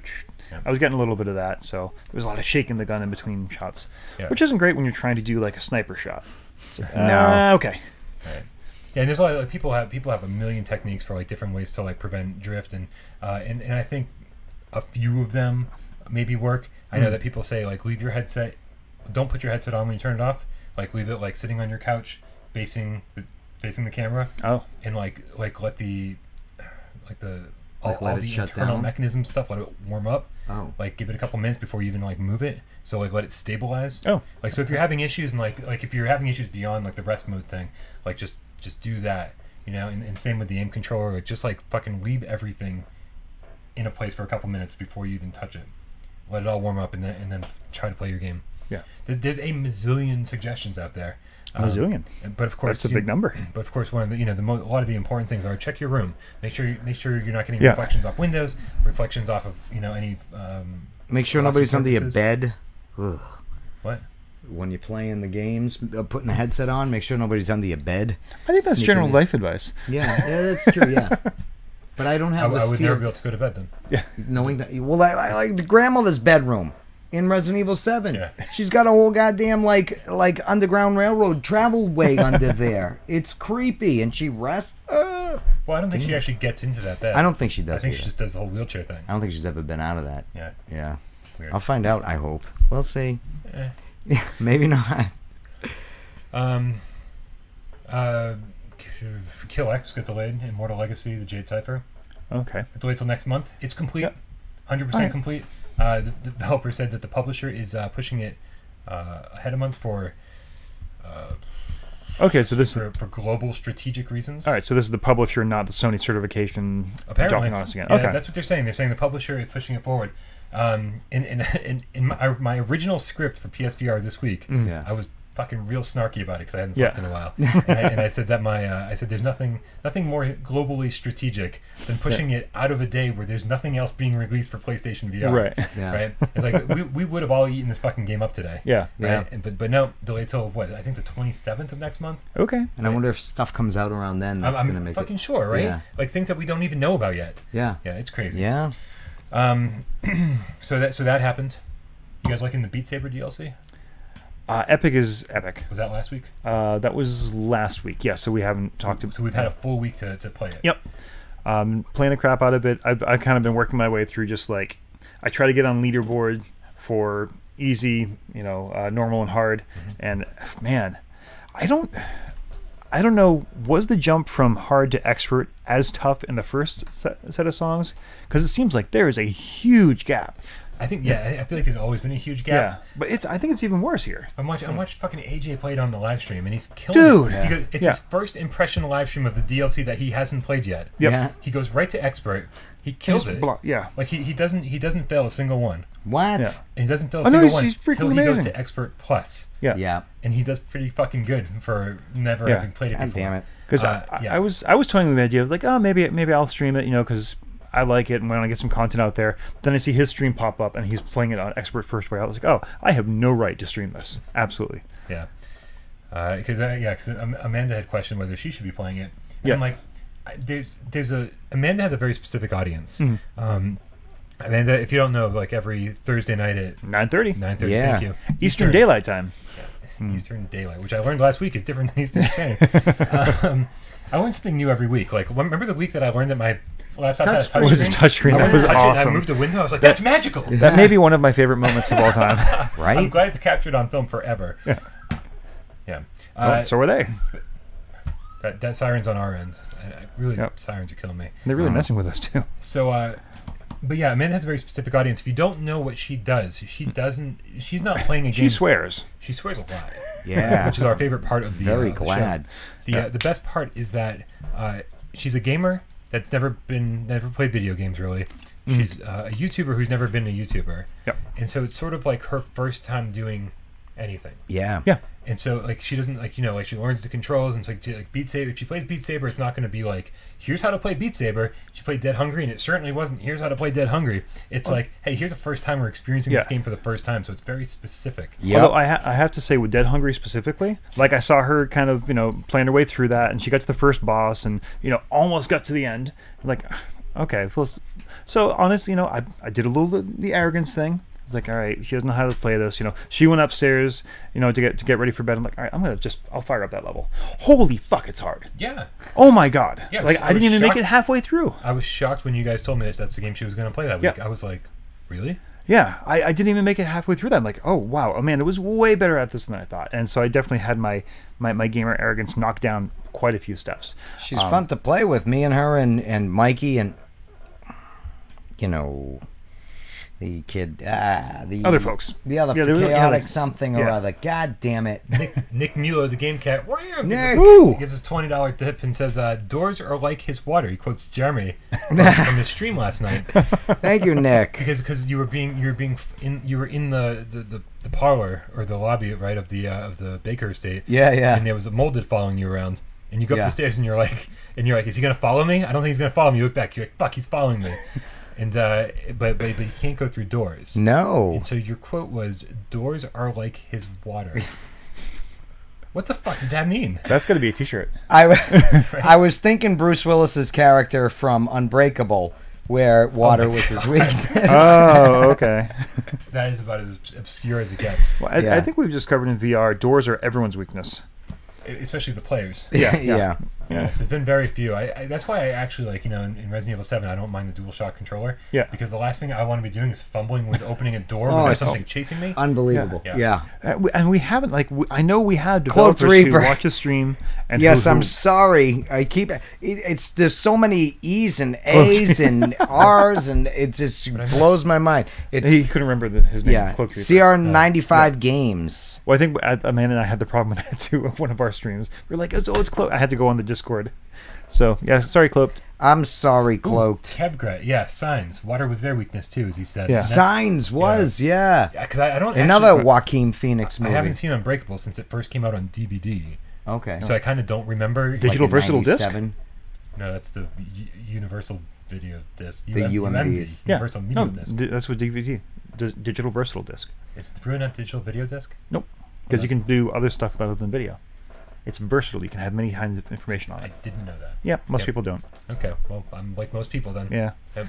Yeah. I was getting a little bit of that, so there was a lot of shaking the gun in between shots, Yeah. which isn't great when you're trying to do like a sniper shot. It's [LAUGHS] like, No. uh, okay. Right. Yeah, and there's a lot of like, people have people have a million techniques for like different ways to like prevent drift, and uh, and and I think a few of them maybe work. I know Mm. that people say like leave your headset, don't put your headset on when you turn it off. Like leave it like sitting on your couch, facing the, facing the camera, Oh, and like like let the like the all, Like, all the internal down? mechanism stuff let it warm up. Oh. Like give it a couple minutes before you even like move it. So like let it stabilize. oh, Like so, if you're having issues and like like if you're having issues beyond like the rest mode thing, like just just do that, you know. And, and same with the aim controller, like just like fucking leave everything in a place for a couple minutes before you even touch it. Let it all warm up and then and then try to play your game. Yeah. There's, there's a mazillion suggestions out there. Um, Mazillion. But of course, That's a you- big number. But of course, one of the you know the mo- a lot of the important things are check your room. Make sure you, make sure you're not getting Yeah. reflections off windows, reflections off of you know any um, Make sure nobody's under your bed. Ugh. what. When you're playing the games, uh, putting the headset on, make sure nobody's under your bed. I think that's general in. life advice. Yeah, yeah that's true. Yeah, [LAUGHS] but I don't I, have the I would fear never be able to go to bed then. Yeah. Knowing that. Well, I, I like the grandmother's bedroom in Resident Evil Seven. Yeah. [LAUGHS] She's got a whole goddamn like like underground railroad travel way under [LAUGHS] there. It's creepy, and she rests. Uh, Well, I don't think she actually gets into that bed. I don't think she does. I think either. she just does the whole wheelchair thing. I don't think she's ever been out of that. Yeah. Yeah. Weird. I'll find out. I hope. We'll see. Eh. [LAUGHS] Maybe not. Um. Uh. Kill X got delayed. Immortal Legacy, the Jade Cipher. Okay. It's delayed till next month. It's complete. Yep. Hundred percent Alright. complete. Uh, the the developer said that the publisher is uh, pushing it uh, ahead a month for uh, Okay, so this is for, for global strategic reasons. all right. So this is the publisher, not the Sony certification. Apparently, jumping on us again. Yeah, okay. that's what they're saying. They're saying the publisher is pushing it forward. Um, in in [LAUGHS] in, in my, my original script for PSVR this week, Mm. Yeah. I was fucking real snarky about it because I hadn't Yeah. slept in a while, and, I, and I said that my uh, I said there's nothing nothing more globally strategic than pushing it out of a day where there's nothing else being released for PlayStation VR. Right. Yeah. Right. It's like we, we would have all eaten this fucking game up today. Yeah. Yeah. Right. And, but but no, delayed till what? I think the 27th of next month. Okay. And I wonder if stuff comes out around then that's I'm, gonna I'm make fucking it. sure, right? Yeah. Like things that we don't even know about yet. Yeah. Yeah, it's crazy. Yeah. Um, [CLEARS THROAT] so that so that happened. You guys liking the Beat Saber DLC? Uh, Epic is Epic. Was that last week? Uh, that was last week. Yeah. So we haven't talked to. So we've had a full week to, to play it. Yep. Um, playing the crap out of it. I've, I've kind of been working my way through just like I try to get on leaderboard for easy, you know, uh, normal and hard, and man, I don't. I don't know. Was the jump from hard to expert as tough in the first set, set of songs? Because it seems like there is a huge gap. I think yeah. I- I feel like there's always been a huge gap. Yeah, gap. but it's. I think it's even worse here. I'm watching. I'm watching fucking AJ play it on the live stream, and he's killing Dude. it. Because it's Yeah. his first impression live stream of the DLC that he hasn't played yet. Yep. Yeah. He goes right to expert. He kills He's it. blo- yeah. Like he, he doesn't he doesn't fail a single one. What? Yeah. And he doesn't fail a Oh, no, single he's- one he's freaking until he goes to expert plus, Yeah. Yeah. and he does pretty fucking good for never Yeah. having played it God before. damn it. Because Uh, I, yeah. I was I was toying with the idea of like, oh, maybe maybe I'll stream it, you know, because I like it and want to get some content out there. Then I see his stream pop up and he's playing it on expert first way. I was like, oh, I have no right to stream this. Absolutely. Yeah, because uh, yeah, because Amanda had questioned whether she should be playing it. And Yeah. I'm like, there's there's a Amanda has a very specific audience. Mhm. Um, Amanda, if you don't know, like every Thursday night at Nine thirty nine thirty, Yeah. thank you, Eastern Daylight Time. Eastern Daylight, which I learned last week is different than Eastern [LAUGHS] Standard. um, I learn something new every week. Like remember the week that I learned that my laptop Touch had a It was a touchscreen? touchscreen. I That was touch it and I moved the window. I was like, "That's magical." That may be one of my favorite moments of all time. [LAUGHS] Right? I'm glad it's captured on film forever. Yeah. Yeah. Oh, Uh, so were they. that, that siren's on our end. I, I really, Yep. sirens are killing me. They're really Uh, messing with us too. So, uh, but yeah, Amanda has a very specific audience. If you don't know what she does, she doesn't. She's not playing a game. She swears. She swears a lot, Yeah. which is our favorite part of the. Very uh, the show. glad. The uh, the best part is that uh, she's a gamer that's never been never played video games really. She's uh, a YouTuber who's never been a YouTuber. Yep. And so it's sort of like her first time doing anything. Yeah. Yeah. And so, like, she doesn't like you know, like she learns the controls, and it's like, she- like Beat Saber. If she plays Beat Saber, it's not going to be like, here's how to play Beat Saber. She played Dead Hungry, and it certainly wasn't. Here's how to play Dead Hungry. It's like, hey, here's the first time we're experiencing this game for the first time, so it's very specific. yeah Although I, ha- I have to say, with Dead Hungry specifically, like I saw her kind of, you know, playing her way through that, and she got to the first boss, and you know, almost got to the end. Like, [SIGHS] okay, feels. So honestly, you know, I, I did a little of the arrogance thing. It's like, all right, she doesn't know how to play this. You know, she went upstairs, you know, to get to get ready for bed. I'm like, all right, I'm gonna just, I'll fire up that level. Holy fuck, it's hard. Yeah, Oh my god. Yeah, like I I didn't was even make shocked. it halfway through. I was shocked when you guys told me that that's the game she was going to play that week. Yeah. I was like, really? Yeah, I, I didn't even make it halfway through that. I'm like, oh wow, Amanda was way better at this than I thought, and so I definitely had my my, my gamer arrogance knocked down quite a few steps. She's um, fun to play with. Me and her and, and Mikey and you know the kid ah the Other folks. The other Yeah, there was- yeah, chaotic something or yeah. other. God damn it. Nick, Nick Mueller, the game cat, gives, Nick. us, gives us twenty dollar tip and says, uh, "Doors are like his water." He quotes Jeremy from, [LAUGHS] from the stream last night [LAUGHS] Thank you, Nick. because because you were being you were being in you were in the, the, the, the parlor or the lobby right of the uh, of the Baker estate. Yeah, yeah. And there was a molded following you around, and you go up Yeah. the stairs and you're like, and you're like, is he gonna follow me? I don't think he's gonna follow me. You look back, you're like, fuck, he's following me. [LAUGHS] And uh, but but but you can't go through doors. No. And so your quote was, "Doors are like his water." [LAUGHS] what the fuck did that mean? That's gonna be a t-shirt. I [LAUGHS] [LAUGHS] I was thinking Bruce Willis's character from Unbreakable, where water was his weakness. Oh, okay. That is about as obscure as it gets, Well, I, Yeah. I think we've just covered in VR doors are everyone's weakness. especially the players. Yeah, yeah. yeah. Yeah. There's been very few. I, I that's why I actually like you know in, in Resident Evil Seven I don't mind the DualShock controller. Yeah. Because the last thing I want to be doing is fumbling with opening a door [LAUGHS] Oh, when there's it's- something chasing me. Unbelievable. Yeah. Yeah. Uh, we- and we haven't like we, I know we have Cloaked developers who Reaper. watch the stream and Yes, who, I'm sorry. I keep it, it's there's so many E's and A's and [LAUGHS] R's and it just blows my mind. It's he couldn't remember the, his name. yeah, Cloaked Reaper. CR95 games. Well, I think uh, Amanda and I had the problem with that too. Of [LAUGHS] one of our streams, we are like, "Oh, it's cloaked." I had to go on the Discord. So yeah, sorry, cloaked. I'm sorry, cloaked. Kevgret, yeah, signs. Water was their weakness too, as he said. Yeah. And Signs was yeah. Because I, I don't Another actually, Joaquin Phoenix I movie. haven't seen Unbreakable since it first came out on DVD, okay. so I kind of don't remember. Digital Like in versatile disc? No, that's the U- Universal Video Disc. The UM- UMDs. Yeah, Universal Video no, Disc. di- that's what DVD, di- digital versatile disc, It's really not digital video disc. Nope, because you can do other stuff other than video. It's versatile. You can have many kinds of information on it. I didn't know that. Yeah, most Yep. people don't. Okay, well, I'm like most people then. Yeah, Yep.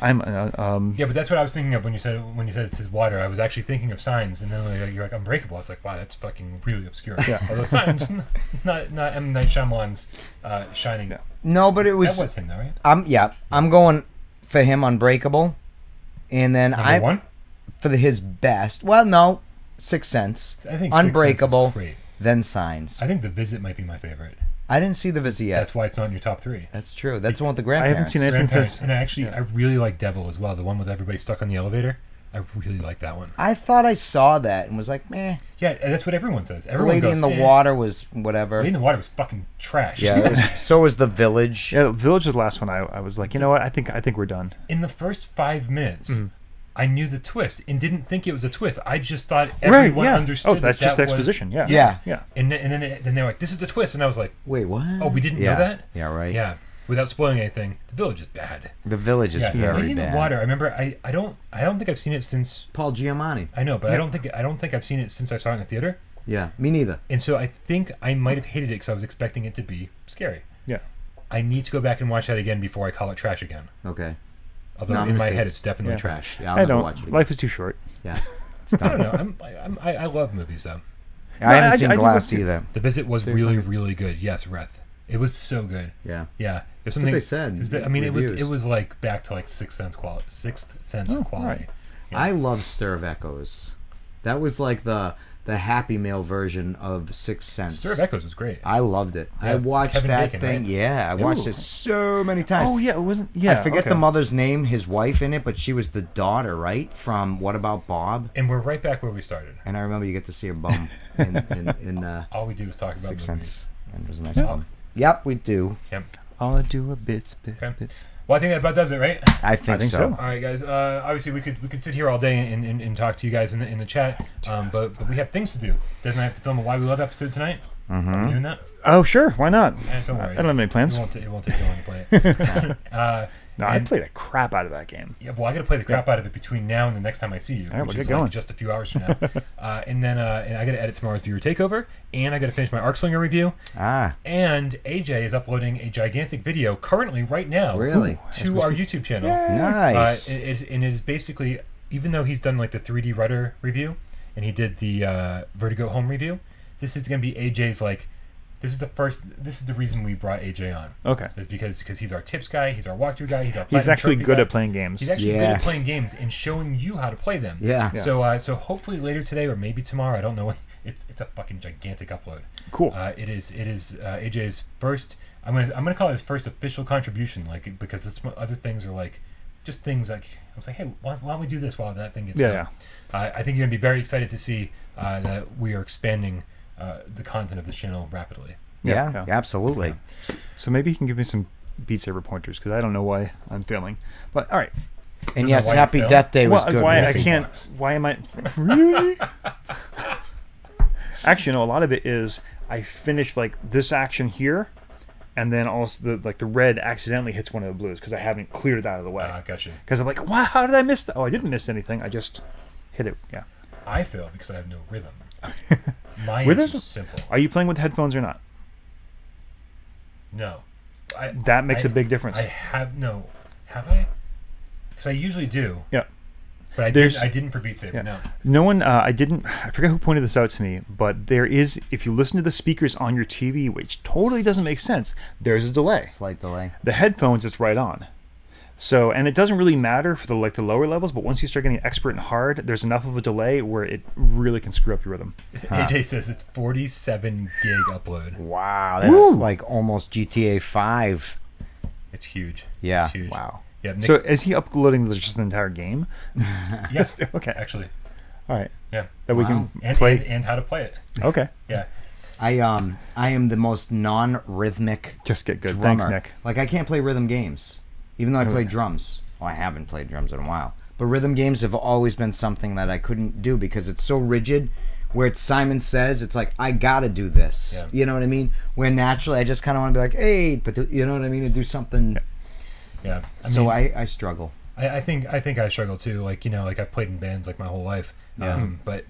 I'm. Uh, um, Yeah, but that's what I was thinking of when you said when you said it's his water. I was actually thinking of signs, and then like, you're like Unbreakable. I was like, wow, that's fucking really obscure. Yeah. Although signs, [LAUGHS] not not M Night Shyamalan's uh, Shining. Yeah. No, but it That was. was him, though, right? I'm yeah. I'm going for him Unbreakable, and then Number I one. for the, his best. Well, no, Sixth Sense, I think Sixth Sense is Unbreakable, great. Then Signs. I think The Visit might be my favorite. I didn't see the visit yet. That's why it's not in your top three. That's true. That's the one with the I haven't grandparents. seen anything Grandparents. since. And actually, yeah. I really like Devil as well. The one with everybody stuck on the elevator. I really like that one. I thought I saw that and was like, meh. Yeah, and that's what everyone says. The Everyone lady goes, in the "Eh." water was whatever. Lady in the water was fucking trash. Yeah. it was- [LAUGHS] so was the village. Yeah, Village was the last one. I, I was like, you know what? I think I think we're done. in the first five minutes, Mhm. I knew the twist and didn't think it was a twist. I just thought everyone right, yeah. Oh, understood Oh, that's that just that was- exposition. Yeah. Yeah. Yeah. And then, and then, they- then they're like, "This is the twist," and I was like, Wait, what? "Oh, we didn't yeah. know that." Yeah, right. Yeah. Without spoiling anything, the village is bad. The village is yeah, very Lady in bad. the Water. I remember. I, I don't. I don't think I've seen it since. Paul Giamatti. I know, but I don't think. I don't think I've seen it since I saw it in the theater. Yeah, me neither. And so I think I might have hated it because I was expecting it to be scary. Yeah. I need to go back and watch that again before I call it trash again. Okay. Although No, in my head it's- it's definitely yeah. trash. Yeah, I'll I don't. watch it. Life is too short. Yeah. [LAUGHS] It's I don't know. I'm, I'm, I, I love movies though. I No, I- haven't seen I do Glass listen- either. The Visit was There's really, like- really good. Yes, Reth. It was so good. Yeah. Yeah, it was That's something. what they said. it was I mean, it was it was like back to like Sixth Sense quality. Sixth Sense Oh, quality. right. Yeah. I love Stir of Echoes. That was like the the Happy Meal version of Sixth Sense. Stir of Echoes was great. I loved it. I watched Kevin that Bacon, thing. right? Yeah, I watched Ooh. it so many times. Oh yeah, it wasn't. Yeah, I forget okay. the mother's name, his wife in it, but she was the daughter, right? From What About Bob? And we're right back where we started. And I remember you get to see her bum in, in, in uh, [LAUGHS] All we do is talk about Sixth movies. Sense. And it was a nice Yeah. bum. Yep, we do. Yep. All I do are bits, bits, Okay. bits. Well, I think that about does it, right? I think, I think so. so. All right, guys. Uh, obviously, we could we could sit here all day and, and, and talk to you guys in the, in the chat, um, but but we have things to do. Doesn't have to film a Why We Love episode tonight. Mm-hmm. Are we doing that? Oh, sure. Why not? Eh, don't worry. I don't have any plans. It won't, ta- it won't take you long to play it. [LAUGHS] [LAUGHS] uh, No, I and- played a crap out of that game. Yeah, well, I got to play the crap out of it between now and the next time I see you, All right, which we'll is get like going. just a few hours from now. [LAUGHS] uh, and then uh, and I got to edit tomorrow's viewer takeover, and I got to finish my Arcslinger review. Ah, And AJ is uploading a gigantic video currently right now Really? to our YouTube channel. nice. Uh, it's, and it is basically, even though he's done like the 3D rudder review, and he did the uh, Vertigo home review, this is going to be AJ's like, this is the first, this is the reason we brought AJ on. Okay. Is because because he's our tips guy, he's our walkthrough guy, he's our He's actually good guy. at playing games. He's actually good at playing games and showing you how to play them. Yeah. Yeah. So uh, so hopefully later today or maybe tomorrow, I don't know when. [LAUGHS] It's it's a fucking gigantic upload. Cool. Uh, it is it is uh, AJ's first. I'm gonna I'm gonna call it his first official contribution, like because it's other things are like just things like I was like, hey, why, why don't we do this while that thing gets Yeah, done? Uh, I think you're gonna be very excited to see uh, that we are expanding uh, the content of this channel rapidly. yeah, yeah. absolutely. So maybe he can give me some Beat Saber pointers because I don't know why I'm failing. But all right. And yes, Happy? Death Day was Why- good. why I can't? box. Why am I? Really? [LAUGHS] Actually, no. A lot of it is I finished like this action here, and then also the like the red accidentally hits one of the blues because I haven't cleared it out of the way. I uh, gotcha. Because I'm like, wow, how did I miss that? Oh, I didn't miss anything. I just hit it. Yeah. I fail because I have no rhythm. [LAUGHS] My With answer it? is simple. Are you playing with headphones or not? No. I, That makes I- a big difference. I have no. Have I? Because I usually do, yeah. but I There's- didn't. I didn't for Beat Saber. Yeah. No. No one, uh, I didn't, I forget who pointed this out to me, but there is, if you listen to the speakers on your TV, which totally doesn't make sense, there's a delay. Slight delay. The headphones, it's right on. So, and it doesn't really matter for the like the lower levels, but once you start getting expert and hard, there's enough of a delay where it really can screw up your rhythm. [LAUGHS] AJ says it's 47 gig upload. Wow, that's Woo. like almost GTA 5. It's huge. Yeah. It's huge. Wow. Yeah. Nick, So, is he uploading just the entire game? [LAUGHS] yes. [LAUGHS] Okay. Actually. All right, Yeah. that we Wow. can And, play. and and how to play it. okay, Yeah. I um I am the most non-rhythmic just get good. drummer. Thanks, Nick. Like I can't play rhythm games, even though I play drums. Well, I haven't played drums in a while, but rhythm games have always been something that I couldn't do because it's so rigid. Where it's Simon says, it's like I gotta do this. Yeah. You know what I mean? Where naturally I just kind of want to be like, hey, but do, you know what I mean, and do something. Yeah. I so mean, I I struggle. I, I think I think I struggle too. Like you know, like I've played in bands like my whole life. Yeah. Um, but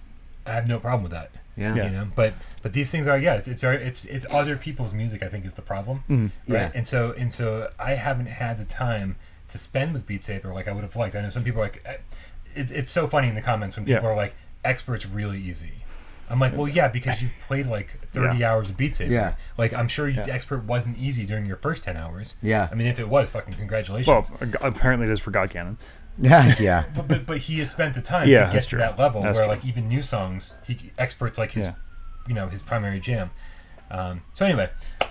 I have no problem with that. Yeah. Yeah. You know, but but these things are yeah, it's, it's very it's it's other people's music. I think is the problem. Mm-hmm. Yeah. Right. And so and so I haven't had the time to spend with Beat Saber like I would have liked. I know some people are like eh, it, it's so funny in the comments when people Yeah. are like experts really easy. I'm like, well, yeah, because you played like [LAUGHS] 30 Yeah. hours of Beat Saber. Yeah. Like, I'm sure you, Yeah. expert wasn't easy during your first 10 hours. Yeah. I mean, if it was, fucking congratulations. Well, apparently it is for God Cannon. [LAUGHS] Yeah. Yeah. But, but but he has spent the time Yeah, to get to true. that level That's where true. like even new songs, he experts like his, Yeah. you know, his primary jam. Um, so anyway, all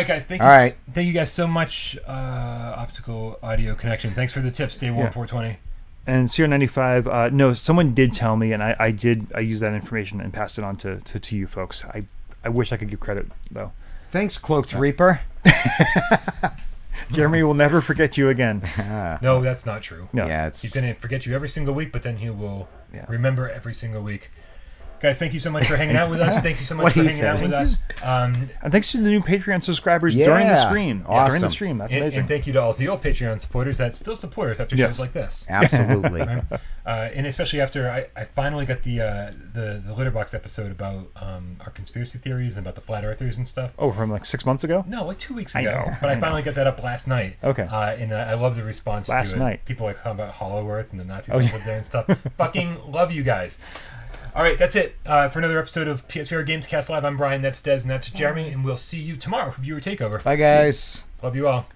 right, guys, thank All you, right. thank you guys so much. Uh, optical audio connection. Thanks for the tips, Day One Yeah. Four Twenty. And CR95, uh, no, someone did tell me, and I, I did, I used that information and passed it on to, to, to you folks. I, I wish I could give credit, though. Thanks, Cloaked Reaper. [LAUGHS] Jeremy will never forget you again. [LAUGHS] No, that's not true. No. Yeah, it's He's gonna forget you every single week, but then he will Yeah. remember every single week. Guys, thank you so much for hanging out with us. Thank you so much for hanging said. out with us. Um, And thanks to the new Patreon subscribers during the stream. Awesome. During the stream. That's and, amazing. and thank you to all the old Patreon supporters that still support us after Yes. shows like this. [LAUGHS] absolutely. Right? Uh, and especially after I, I finally got the uh, the the Litterbox episode about um, our conspiracy theories and about the flat earthers and stuff. oh, from like six months ago? No, like two weeks I ago. know, but I, I finally got that up last night. Okay. Uh, and uh, I love the response Last to it. night. People like talking about Hollow Earth and the Nazis Oh, yeah. there and stuff. [LAUGHS] Fucking love you guys. All right, that's it uh, for another episode of PSVR Games Cast Live. I'm Brian, that's Des, and that's Jeremy, and we'll see you tomorrow for Viewer Takeover. Bye, guys. Love you all.